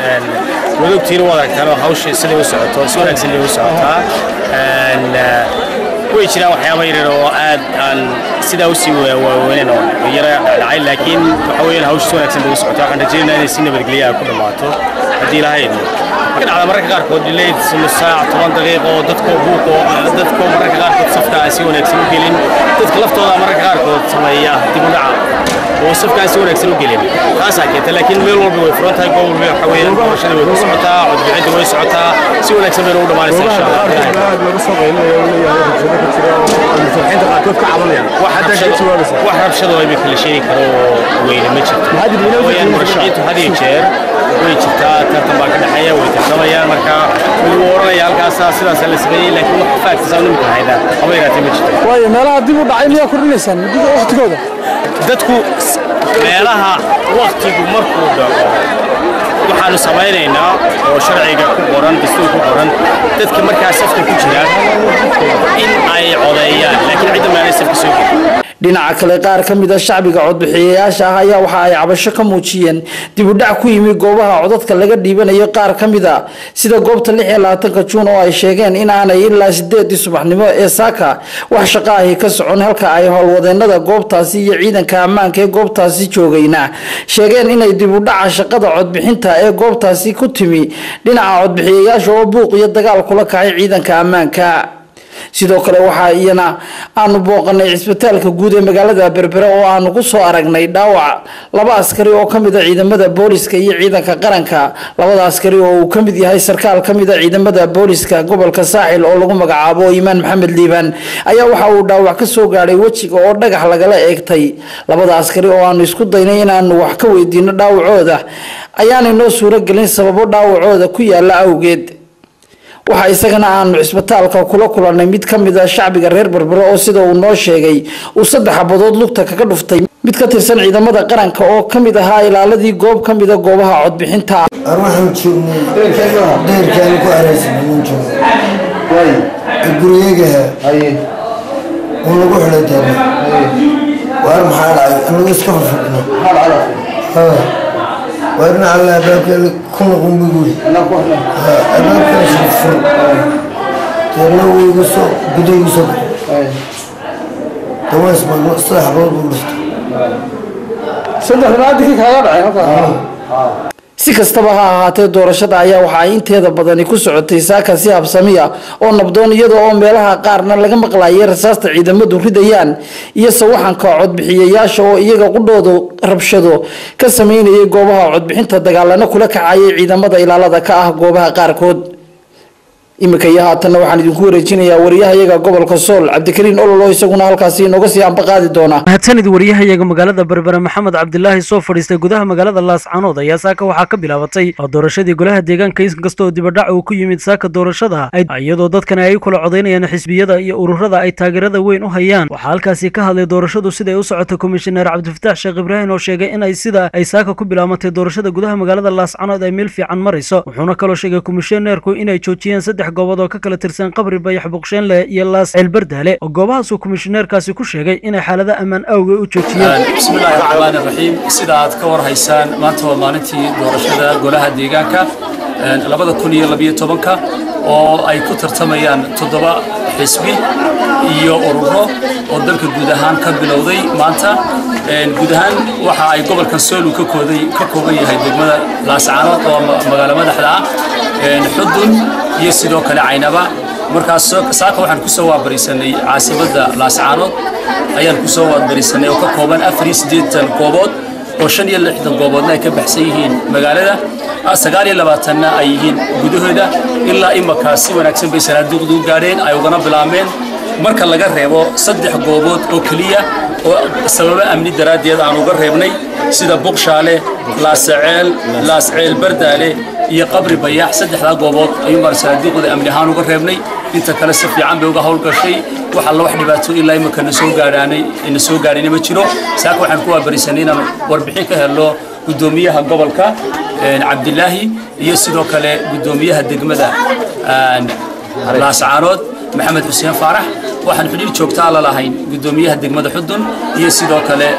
Speaker 36: wadogtiina u aragtaan hawshii siday u socoto si wanaagsan bay u socotaa way jiraan waxyaaba yaryar oo aad aan sidaa u sii waaweynen oo yara dhacdhacay laakiin waxa weeyaan hawsha si wanaagsan bay u socotaa waxaan rajaynaynaa inay si nabadgelya ah ku dhammaato. Haddii ilaahay idmo ka dhacda mararka qaarkood delayed nus saac toban daqiiqo dadkoo buuqo dadkoo mararka qaarkood safka aan si wanaagsan u gelin dadka laftooda mararka qaarkood sameeya dib u dhaca وصف كان سوري كسلو قليل خاصة كيت لكن ميل وربي ويفرونتها قول ميل حوية وشنة ويسعتها عد بعيد ويسعتها سيولا كسمي رودة مالي سيشاء الله أرجع لها بمصر إلا يولي الحين تقع كيف كعمل يعني واحد داشت ورسا واحد رشد ويبي كل شيء كرو وين مجد هذه بنا وين مرشعيت وهذه يشير وين شفتها ترتم باك الحياة ويتحضر يا مركا ويورا يا القاسة سلا سلا سلا لكن وحفاك تزاولي مكا هيدا
Speaker 53: أبي راتي مجد وين مالا دي مدعين يا كرنسان دي وقت كودا
Speaker 36: dadku meelaha waktigu markuu dhaco waxaanu samaynaynaa oo sharciga ku qoran dastuur ku qoran dadka markaa safka ku jira in ay codeeyaan laakiin cidda meelay safka soo gelin
Speaker 53: dhinaca kale qaar ka mid a shacbiga codbixiyayaasha ah ayaa waxa ay cabasho ka muujiyeen dib u dhac ku yimi goobaha codadka laga dhiibanayo qaar ka mid a sida goobta lix iyo labaatanka juun oo ay sheegeen in aanay ilaa sideedii subaxnimo ee saaka wax shaqo ahi ka socon halka ay howlwadeenada goobtaasi iyo ciidanka ammaanka ee goobtaasi joogayna sheegeen inay dib u dhaca shaqada codbixinta ee goobtaasi ku timi. Dhinaca codbixiyayaasha oo buuq iyo dagaal kula kacay ciidanka ammaanka sidoo kale waxaa iyana aanu booqanay cisbitaalka guud ee magaalada berbere oo aanu ku soo aragnay dhaawac. Laba askari oo ka mid a ciidamada booliska iyo ciidanka qaranka. Labada askari oo uu ka mid yahay sarkaal ka mid a ciidamada booliska gobolka saaxil oo lagu magacaabo imaan maxamed liibaan ayaa waxa uu dhaawac ka soo gaadhay wejiga oo dhagax lagala eegtay. Labada askari oo aanu isku daynay inaanu wax ka weydiino dhaawacooda ayaanay noo suuro gelin sababo dhaawacooda ku yaalla awgeed waxaa isagana aanu cisbitaalka kula kulanay mid ka mid a shacbiga reer berbero oo sida uu noo sheegay uu saddex xabadood lugta kaga dhuftay. Mid ka tirsan ciidamada qaranka oo ka mid ahaa ilaaladii goob ka mid a goobaha codbixinta.
Speaker 55: Waxaan joognay. Deyrkaanu ku araysanaan joogo guriyagaha uu nagu xidhay deena waar maxaa dhacay? Anagu iska fafadhino waa dhinaca alla albaabkeeda ku noqon buguri albaabkeeda fur deedna wuu igu soo gudo igu soo daways magno saddex xabadood buu dhistay
Speaker 53: si kastaba ha ahaatee doorashada ayaa waxa ay inteeda badani ku socotay saaka si habsamiya oo nabdoon iyada oo meelaha qaarna laga maqlayay rasaasta ciidamadu ridayaan iyo sawaxanka codbixiyayaasha oo iyaga qudhooda rabshado. Ka sameynayay goobaha codbixinta dagaalana kula kacayay ciidamada ilaalada ka ah goobaha qaarkood iminka iyo haatanna waxaan idinku wareejinayaa wariyahayaga gobolka sool cabdikariin ololo isaguna halkaasi inooga sii ambaqaadi doona.
Speaker 56: Mahadsanid wariyahayaga magaalada berbere maxamed cabdilaahi soo fadhiistay gudaha magaalada laascanood ayaa saaka waxaa ka bilaabatay doorashadii golaha deegaanka inkastoo dibadhac uu ku yimid saaka doorashada iyadoo dadkani ay kula codaynayaan xisbiyada iyo ururada ay taageerada weyn u hayaan. Waxaa halkaasi ka hadlay doorashadu siday u socotay komishineer cabdifataax sheekh ibraahim oo sheegay inay sida ay saaka ku bilaabatay doorashada gudaha magaalada laascanood ay meel fiican marayso wuxuuna kaloo sheegay komishineerku inay joojiyeen saddex goobood oo ka kala tirsan qabri bayax boqsheenle iyo laas ceelbardaale oo goobahaasuu komishineerkaasi ku sheegay inay xaalada ammaan awgeed u joojiyeen.
Speaker 24: Bismillaahi raxmaani raxiim sida aad ka war haysaan maanta waa maalintii doorashada golaha deegaanka labada kun iyo labiyo tobanka oo ay ku tartamayaan toddoba xisbi iyo ururo oo dalka guud ahaan ka bilowday. Maanta guud ahaan waxa ay gobolkan soolu ka kooban yahay degmada laascaanood oo magaalo madaxda ah. Xudun iyo sidoo kale caynaba. Markaas saaka waxaan ku soo waabarisanay caasimadda laascaanood ayaan ku soo waabarisanay oo ka kooban afar iyo siddeetan goobood oo shan iyo lixdan gooboodna ay ka baxsan yihiin magaalada. Sagaal iyo labaatanna ay yihiin gudahooda ilaa imakaa si wanaagsan bay sanaaduuqdu gaadheen ay ugana bilaabmeen marka laga reebo saddex goobood oo keliya oo sababo amni daraaddeed aan uga reebnay sida buqshaale laasaceel laasceel bardaale iyo qabri bayaax saddexdaa goobood ayuun baan sanaaduuqda amni ahaan uga reebnay. Inta kale si fiican bay uga howlgashay. Wax alla wax dhibaato ilaa imika na soo gaadhaanay na soo gaadhayna ma jiro. Saaka waxaan ku waabarisanay inaan warbixin ka helno guddoomiyaha gobolka cabdilaahi iyo sidoo kale guddoomiyaha degmada laascaanood maxamed xuseen faarax waxaan xidhiir joogtaa la lahayn guddoomiyaha degmada xudun iyo sidoo kale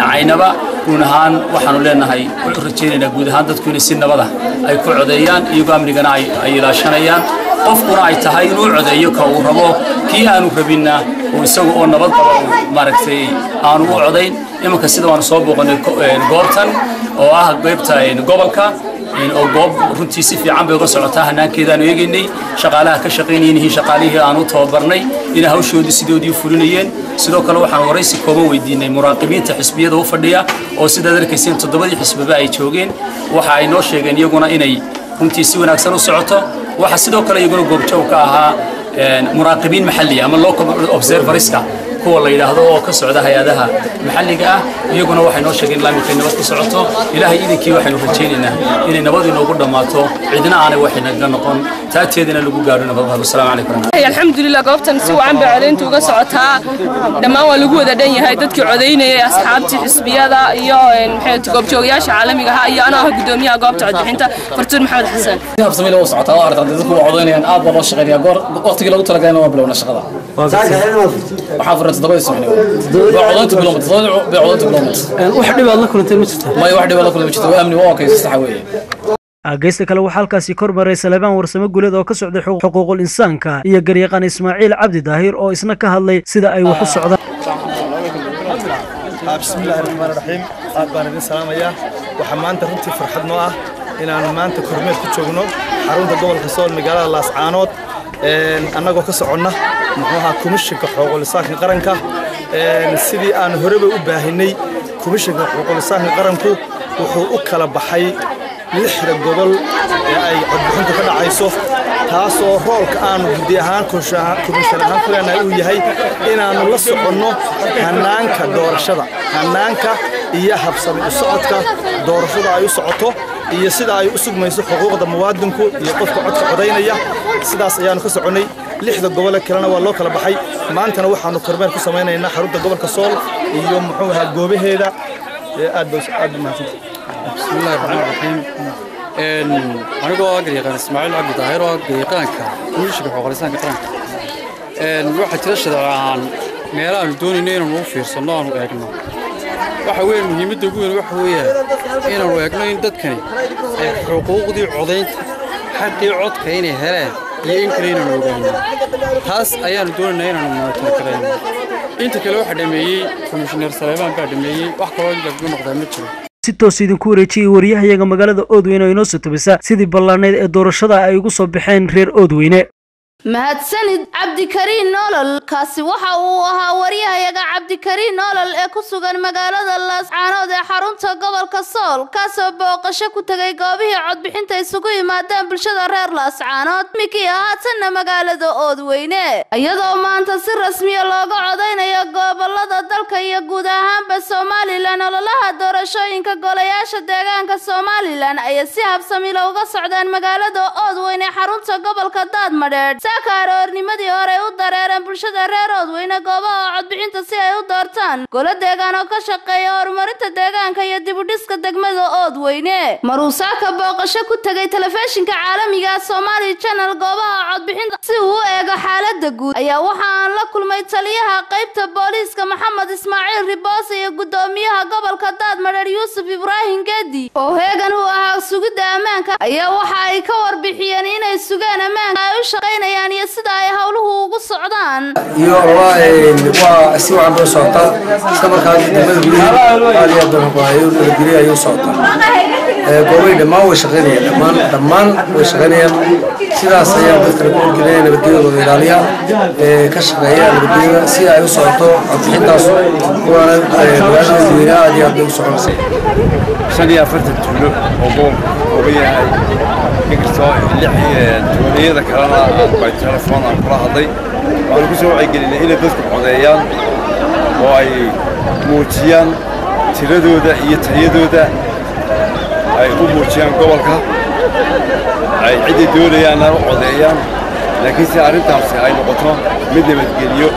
Speaker 24: caynaba guud ahaan waxaanu leenahay wuxuu rajaynaynaa guud ahaan dadku inay si nabada ay ku codeeyaan iyagoo amnigana ay ilaashanayaan. Qofkuna ay tahay inuu codeeyo ka uu rabo kii aanu rabinna uu isagu oo nabad qaba maaragtay aanu u codayn imanka sida waanu soo booqanay goobtan oo ah qaybta gobolka oo goob runtii si fiican bay uga socotaa. Hanaankeedaanu eegaynay shaqaalaha ka shaqaynayeen yihiin shaqaalihii aanu tababarnay inay hawshoodii sidoodii fulinayeen. Sidoo kale waxaan waraysi kooban weydiinay muraaqibiinta xisbiyada u fadhiya oo sidaad arkayseen toddobadii xisbiba ay joogeen. Waxa ay noo sheegeen iyaguna inay runtii si wanaagsan u socoto. Waxaa sidoo kale iyaguna goobjoog ka ahaa muraaqibiin maxalliya ama local observerska kuwa la yidhaahdo oo ka socda hay'adaha maxalliga ah iyaguna waxay noo sheegeen ilaa nabad ku socoto. Ilaahay idinkii waxaynu rajaynaynaa inay nabad inoogu dhammaato cidna aanay waxaynaga noqon. Taateedana lagu gaadho nabad wasalaamu calaykum
Speaker 57: alxamdulilah goobtan si wacan bay codaynta uga socotaa dhammaan waa lagu wada dhan yahay dadkii codaynayay asxaabtii xisbiyada iyo goobjoogayaasha caalamiga ahaa iyo anoo ah guddoomiyaha goobta codbixinta fartuun maxamed xasan.
Speaker 58: Si habsami loo socotaa waa aragtaa dadku waa codaynayaan. Aad baa loo shaqeynaya goor waqtigii lagu talagalana waa bilowna shaqada
Speaker 56: geysta kale waxaa halkaasi kor maray salebaan warsamo guuleed oo ka socday xuquuqul insaanka iyo garyaqaan ismaaciil cabdi daahir oo isna ka hadlay sida ay wax u socdaan
Speaker 36: bismillahi raxmaan raxiim aad baan idin salaamayaa. Waxaa maanta runtii farxad noo ah inaanu maanta kormeer ku joogno. Xarunta gobolka sool magaalada laascaanood annagoo ka soconna muxuu ahaa komishinka xuquuqlisaanka qaranka. Sidii aan horeba u baahinay komishinka xuquuqlisaanka qaranku wuxuu u kala baxay lixda gobol ee ay codbixintu ka dhacayso taasoo roolka aanu guddi ahaan komishan ahaan ku leenahay uu yahay inaannu la soconno hannaanka doorashada hannaanka iyo habsami u socodka doorashada ay u socoto هي سيدا ما يسوق حقوق ده كو يقف قعد قضينا يا سيدا سيان خص عني لحد الجبل كرنا والله كلا بحي ما أنت نوح عنو كربان خص مينا إن حرب الجبل كصول يوم حوم هالجوبه هيدا أدوس أدم هذي
Speaker 59: بسم الله الرحمن الرحيم إن أنا جوا أجري غير إسماعيل عبد الظاهر أجري قانك كلش بحوق لسان قانك إن روح ترشد عن ميران الدوني نين وفير صنعه إجمال waxa weeye muhiimadda ugu weyn waxa weeyaan inaanu eegno in dadkani ay xuquuqdii codaynta xaqii codka inay heleen iyo in kale inaanu ogaano. Taas ayaanu doonaynaa inaanu monitор karayno inta kale waxaa dhameeyey komishineer saleebaan baa dhameeyey wax kaloo intaas ugu noqdaa ma jiro.
Speaker 56: Si toos idinku wareejiyey wariyahayaga magaalada oodweyne oo inoo soo tabisa sidii ballaaneed ee doorashada ay ugu soo baxeen reer oodweyne
Speaker 60: mahadsanid cabdikariin nolol kaasi waxa uu ahaa waryahayaga cabdikariin nolol ee ku sugan magaalada laascaanood ee xarunta gobolka sool kaasoo booqasho ku tegay goobihii codbixinta isugu yimaadeen bulshada reer laascaanood iminkii ahaatanna magaalada oodweyne iyadoo maanta si rasmiya looga codaynayo gobollada dalka iyo guud ahaanba somalilan ololaha doorashooyinka golayaasha deegaanka somalilan ayay si habsamila uga socdeen magaalada oodweyne xarunta gobolka daadmadheedh saaka aroornimadii hore u dareereen bulshada reer oodweyne goobaha codbixinta si ay u doortaan. Golo deegaan oo ka shaqeeya horumarinta deegaanka iyo dibudhiska degmada oodweyne maruu saaka booqasho ku tegay telefishinka caalamiga somaali channel goobaha codbixinta si uu u eego xaalada guud. Ayaa waxa aan la kulmay taliyaha qaybta booliiska maxamed ismaaciil riboose iyo gudoomiyaha gobolka daadmadheer yuusuf ibraahim geedi. Oo heegan u ahaa sugidda ammaanka. Ayaa waxa ay ka warbixiyeen inay sugeen ammaanka ay u shaqaynayaan iyo sida ay howluhu ugu socdaan.
Speaker 61: Waa si wacan bay u socotaa iska markaa degmada gudaheeda aad iyo aad bay rabaayo nabadgelyo ayay u socotaa goobay dhammaan way shaqaynayaan dhammaan dhammaan way shaqaynayaan. Sidaas ayaa dadkana ku horgelinaya nabadgelyadooda ilaaliya ka shaqeeya nabadgelyada si ay u socoto codbixintaas. Waana magaalada dadweyne aad iyo aad bay u soconaysa
Speaker 55: shan iyo afartan tuulo oo gobolka kooban yahay inkastoo tuuliyada kalena inay dadku codeeyaan oo ay muujiyaan tiradooda iyo tayadooda. Ay u muujiyaan gobolka. Ay cidday doonayaanna u codeeyaan. Laakiin si arrintaasi ay noqoto mid nabadgelyo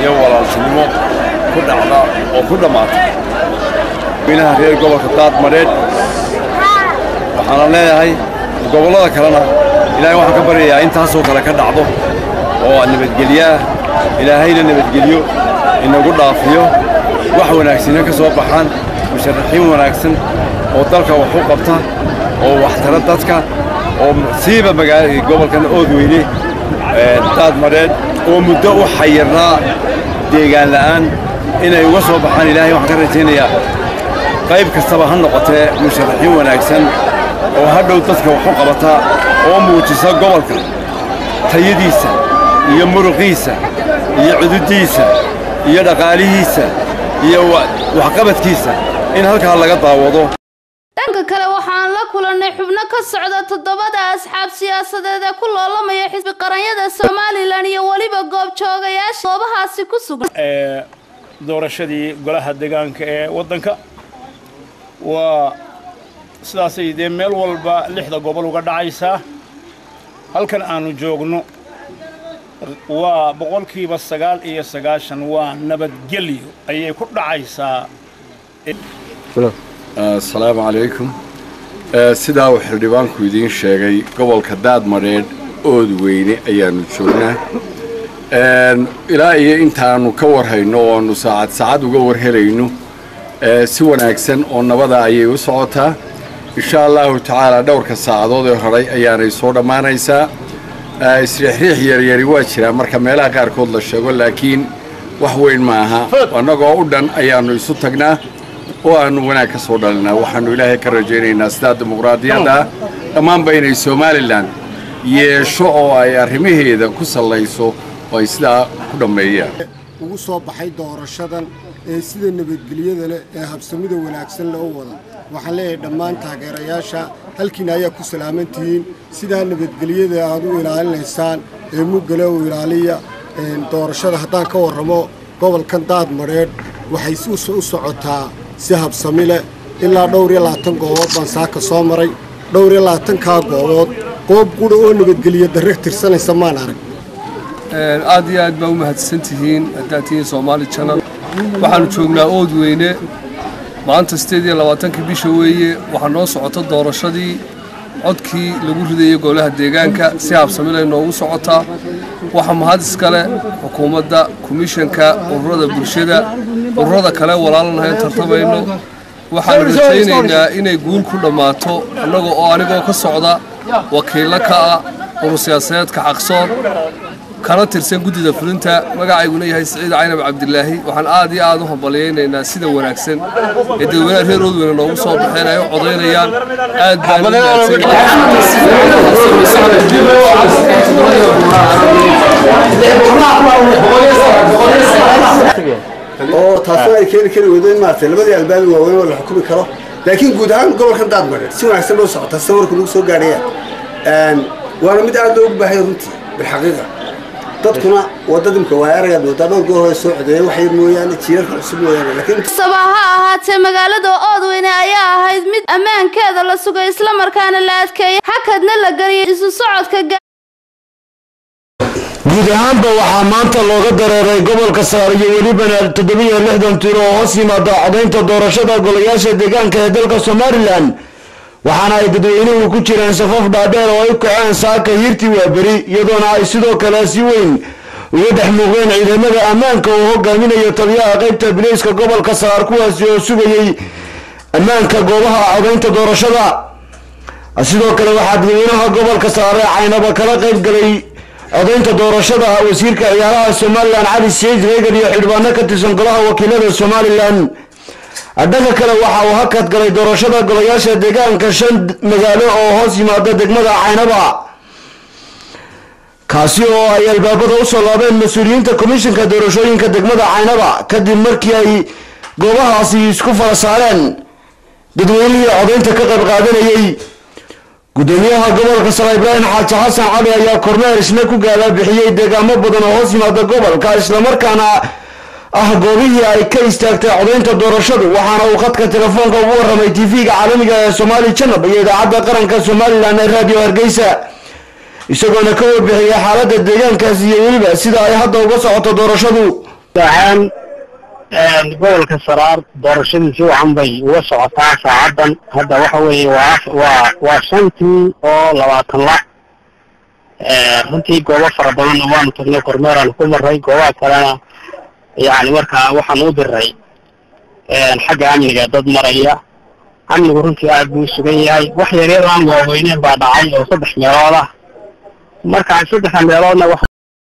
Speaker 55: iyo walaaltinimo ku dhacda oo ku dhammaata. Waxaana leeyahay gobollada kalena ilaahay waxaan ka baryayaa intaasoo kale ka dhacdo oo nabadgelyaah ilaahayna nabadgelyo inagu dhaafiyo wax wanaagsanna ka soo baxaan musharaxiin wanaagsan oo dalka wax u qabta oo waxtara dadka oo siiba gobolkan oodweyne daad madheedh oo muddo u xayirnaa deegaan la'aan inay uga soo baxaan ilaahay waxaan ka rajaynayaa qayb kastaba ha noqotee musharaxiin wanaagsan oo hadhow dadka wax u qabata oo muujisa gobolka tayadiisa iyo muruqiisa iyo cududdiisa iyo dhaqaalihiisa iyo waxqabadkiisa in halkaa laga daawado.
Speaker 60: Dhanka kale waxaan la kulannay xubno ka socda toddobada asxaab siyaasadeed ee ku loolamaya xisbi qaranyada somalilan iyo weliba goobjoogayaasha goobahaasi ku sugan.
Speaker 62: Doorashadii golaha deegaanka ee waddanka waa sidaasay dee meel walba lixda gobol uga dhacaysaa halkan aanu joogno waa boqolkiiba sagaal iyo sagaashan waa nabadgelyo ayay ku dhacaysaa.
Speaker 55: Asalaamu calaykum sidaa uu xildhibaanku idiin sheegay gobolka daadmadheedh ood weyne ayaannu joognaa. Ilaa iyo intaannu ka warhayno oo aannu saacad saacad uga warhelayno si wanaagsan oo nabada ayay u socotaa insha allahu tacaala dhowrka saacadood ee horay ayaanay soo dhammaanaysaa. Isriixriix yaryari waa jiraa marka meelaha qaarkood la sheego laakiin wax weyn ma aha. Annagoo u dhan ayaannu isu tagnaa oo aannu wanaag ka soo dhalinaa. Waxaannu ilaahay ka rajaynaynaa sidaa dimuqraadiyadda. Dhammaanba inay somalilan yeesho oo ay arrimaheeda ku sallayso oo ay sidaa ku dhammeeyaan
Speaker 63: ugu soo baxay doorashadan ee sida nabadgelyada leh ee habsamida wanaagsan loo wada. Waxaan leeyahay dhammaan taageerayaasha halkiina ayaa ku salaaman tihiin sidaa nabadgelyada aad u ilaalinaysaan ee muggale u ilaaliya doorashada haddaan ka warramo gobolkan daad madheedh waxay u socotaa si habsami leh. Ilaa dhowr iyo labaatan goobood baan saaka soo maray. Dhowr iyo labaatankaa goobood goob qudha oo nabadgeliya darre tirsanaysa maan arag
Speaker 61: aad iyo aad baa u mahadsan tihiin haddaad tihiin soomaali janal waxaannu joognaa ood weyne maanta sideed iyo labaatankii bisha weeye waxaa noo socota doorashadii codkii lagu ridayay golaha deegaanka si habsamilay noogu socotaa waxaa mahad iskale xukuumadda komishanka ururada bulshada ururada kale walaalanahayn tartamayno waxaanu rajaynaynaa inay guul ku dhammaato annaga oo anigoo ka socda wakiillo ka ah urur siyaasadeedka xaqsoon kana tirsan guddida fulinta magacayguna yahay siciid caynab cabdilaahi waxaan aad iyo aad u hambalyaynaynaa sida wanaagsan. Ee dadweynaha reer oodweyne noogu soo baxeen ay u codaynayaan aad baan
Speaker 64: oo taasoo ay keeni kari weydo in maaragtay labadii albaabi waaweyn oo la xukumi karo. Laakiin guud ahaan gobolkan daadmadheer si wanaagsan loo socota sawirka lagu soo gaadhayaan waana mid aad loogu baahaya runtii bilxaqiiqa dadkuna wadadimka waa aragaad moodaa dhowr goor hore soo codeeyay waxay mooyaane jiirarka cusub mooyaane laakiin
Speaker 60: saba ha ahaatee magaalada oodweyne ayaa ahayd mid ammaankeeda la sugay islamarkaana la adkeeyay. Hakadna la geliyay isu socodka
Speaker 65: guud ahaanba waxaa maanta looga dareeray gobolka saar iyo welibana toddobiyo lixdan tiro oo hoos yimaada codaynta doorashada golayaasha deegaanka ee dalka somalilan waxaana ay dadweynuhu ku jireen safaf dhaadheer oo ay u kaceen saaka hiirtii waaberi iyadoona ay sidoo kale si weyn uga dhex muuqdeen ciidamada ammaanka oo hogaaminayo taliyaha qaybta bilayska gobolka saar kuwaasi oo sugayey ammaanka goobaha codaynta doorashada. Sidoo kale waxaa dadweynaha gobolka saare caynaba kala qayb galay codaynta doorashada wasiirka ciyaaraha somalilan cali saciid reegan iyo xildhibaano ka tirsan golaha wakiilada somalilan dhanka kale waxa uu hakad galay doorashada golayaasha deegaanka shan magaalo oo hoos yimaada degmada caynaba. Kaasi oo ay albaabada u soo laabeen mas'uuliyiinta komishinka doorashooyinka degmada caynaba kadib markii ay goobahaasi isku fara saareen dadweynihii codaynta ka qayb qaadanayey gudoomiyaha gobolka sare ibraahim xaaji xasan cali ayaa kormeer isna ku gaala bixiyey deegaamo badan oo hoos yimaada gobolka islamarkaana ah goobihii ay ka istaagtay codaynta doorashadu waxaana uu khadka telefoonka ugu waramay tv-ga caalamiga ee somaali janab iyo idaacadda qaranka somalilan ee raadiyo hargeysa isagoona ka warbixiyay xaaladda deegaankaasi iyo weliba sida ay hadda uga socoto doorashadu.
Speaker 66: Daaxaan
Speaker 61: gobolka saraar doorashadii si wacan bay uga socotaa saacadan hadda waxa weeye waa waa waa shantii oo labaatan la. Runtii goobo fara badanna waanu tagnay kormeeraan ku maray goobaha kalena yani markaa waxaan u diray xagga amniga dad maraya. Amnigu runtii aad buu sugan yahay. Wax yaryar aan waaweyneen baa dhacay oo saddex meelood ah. Marka saddexda meeloodna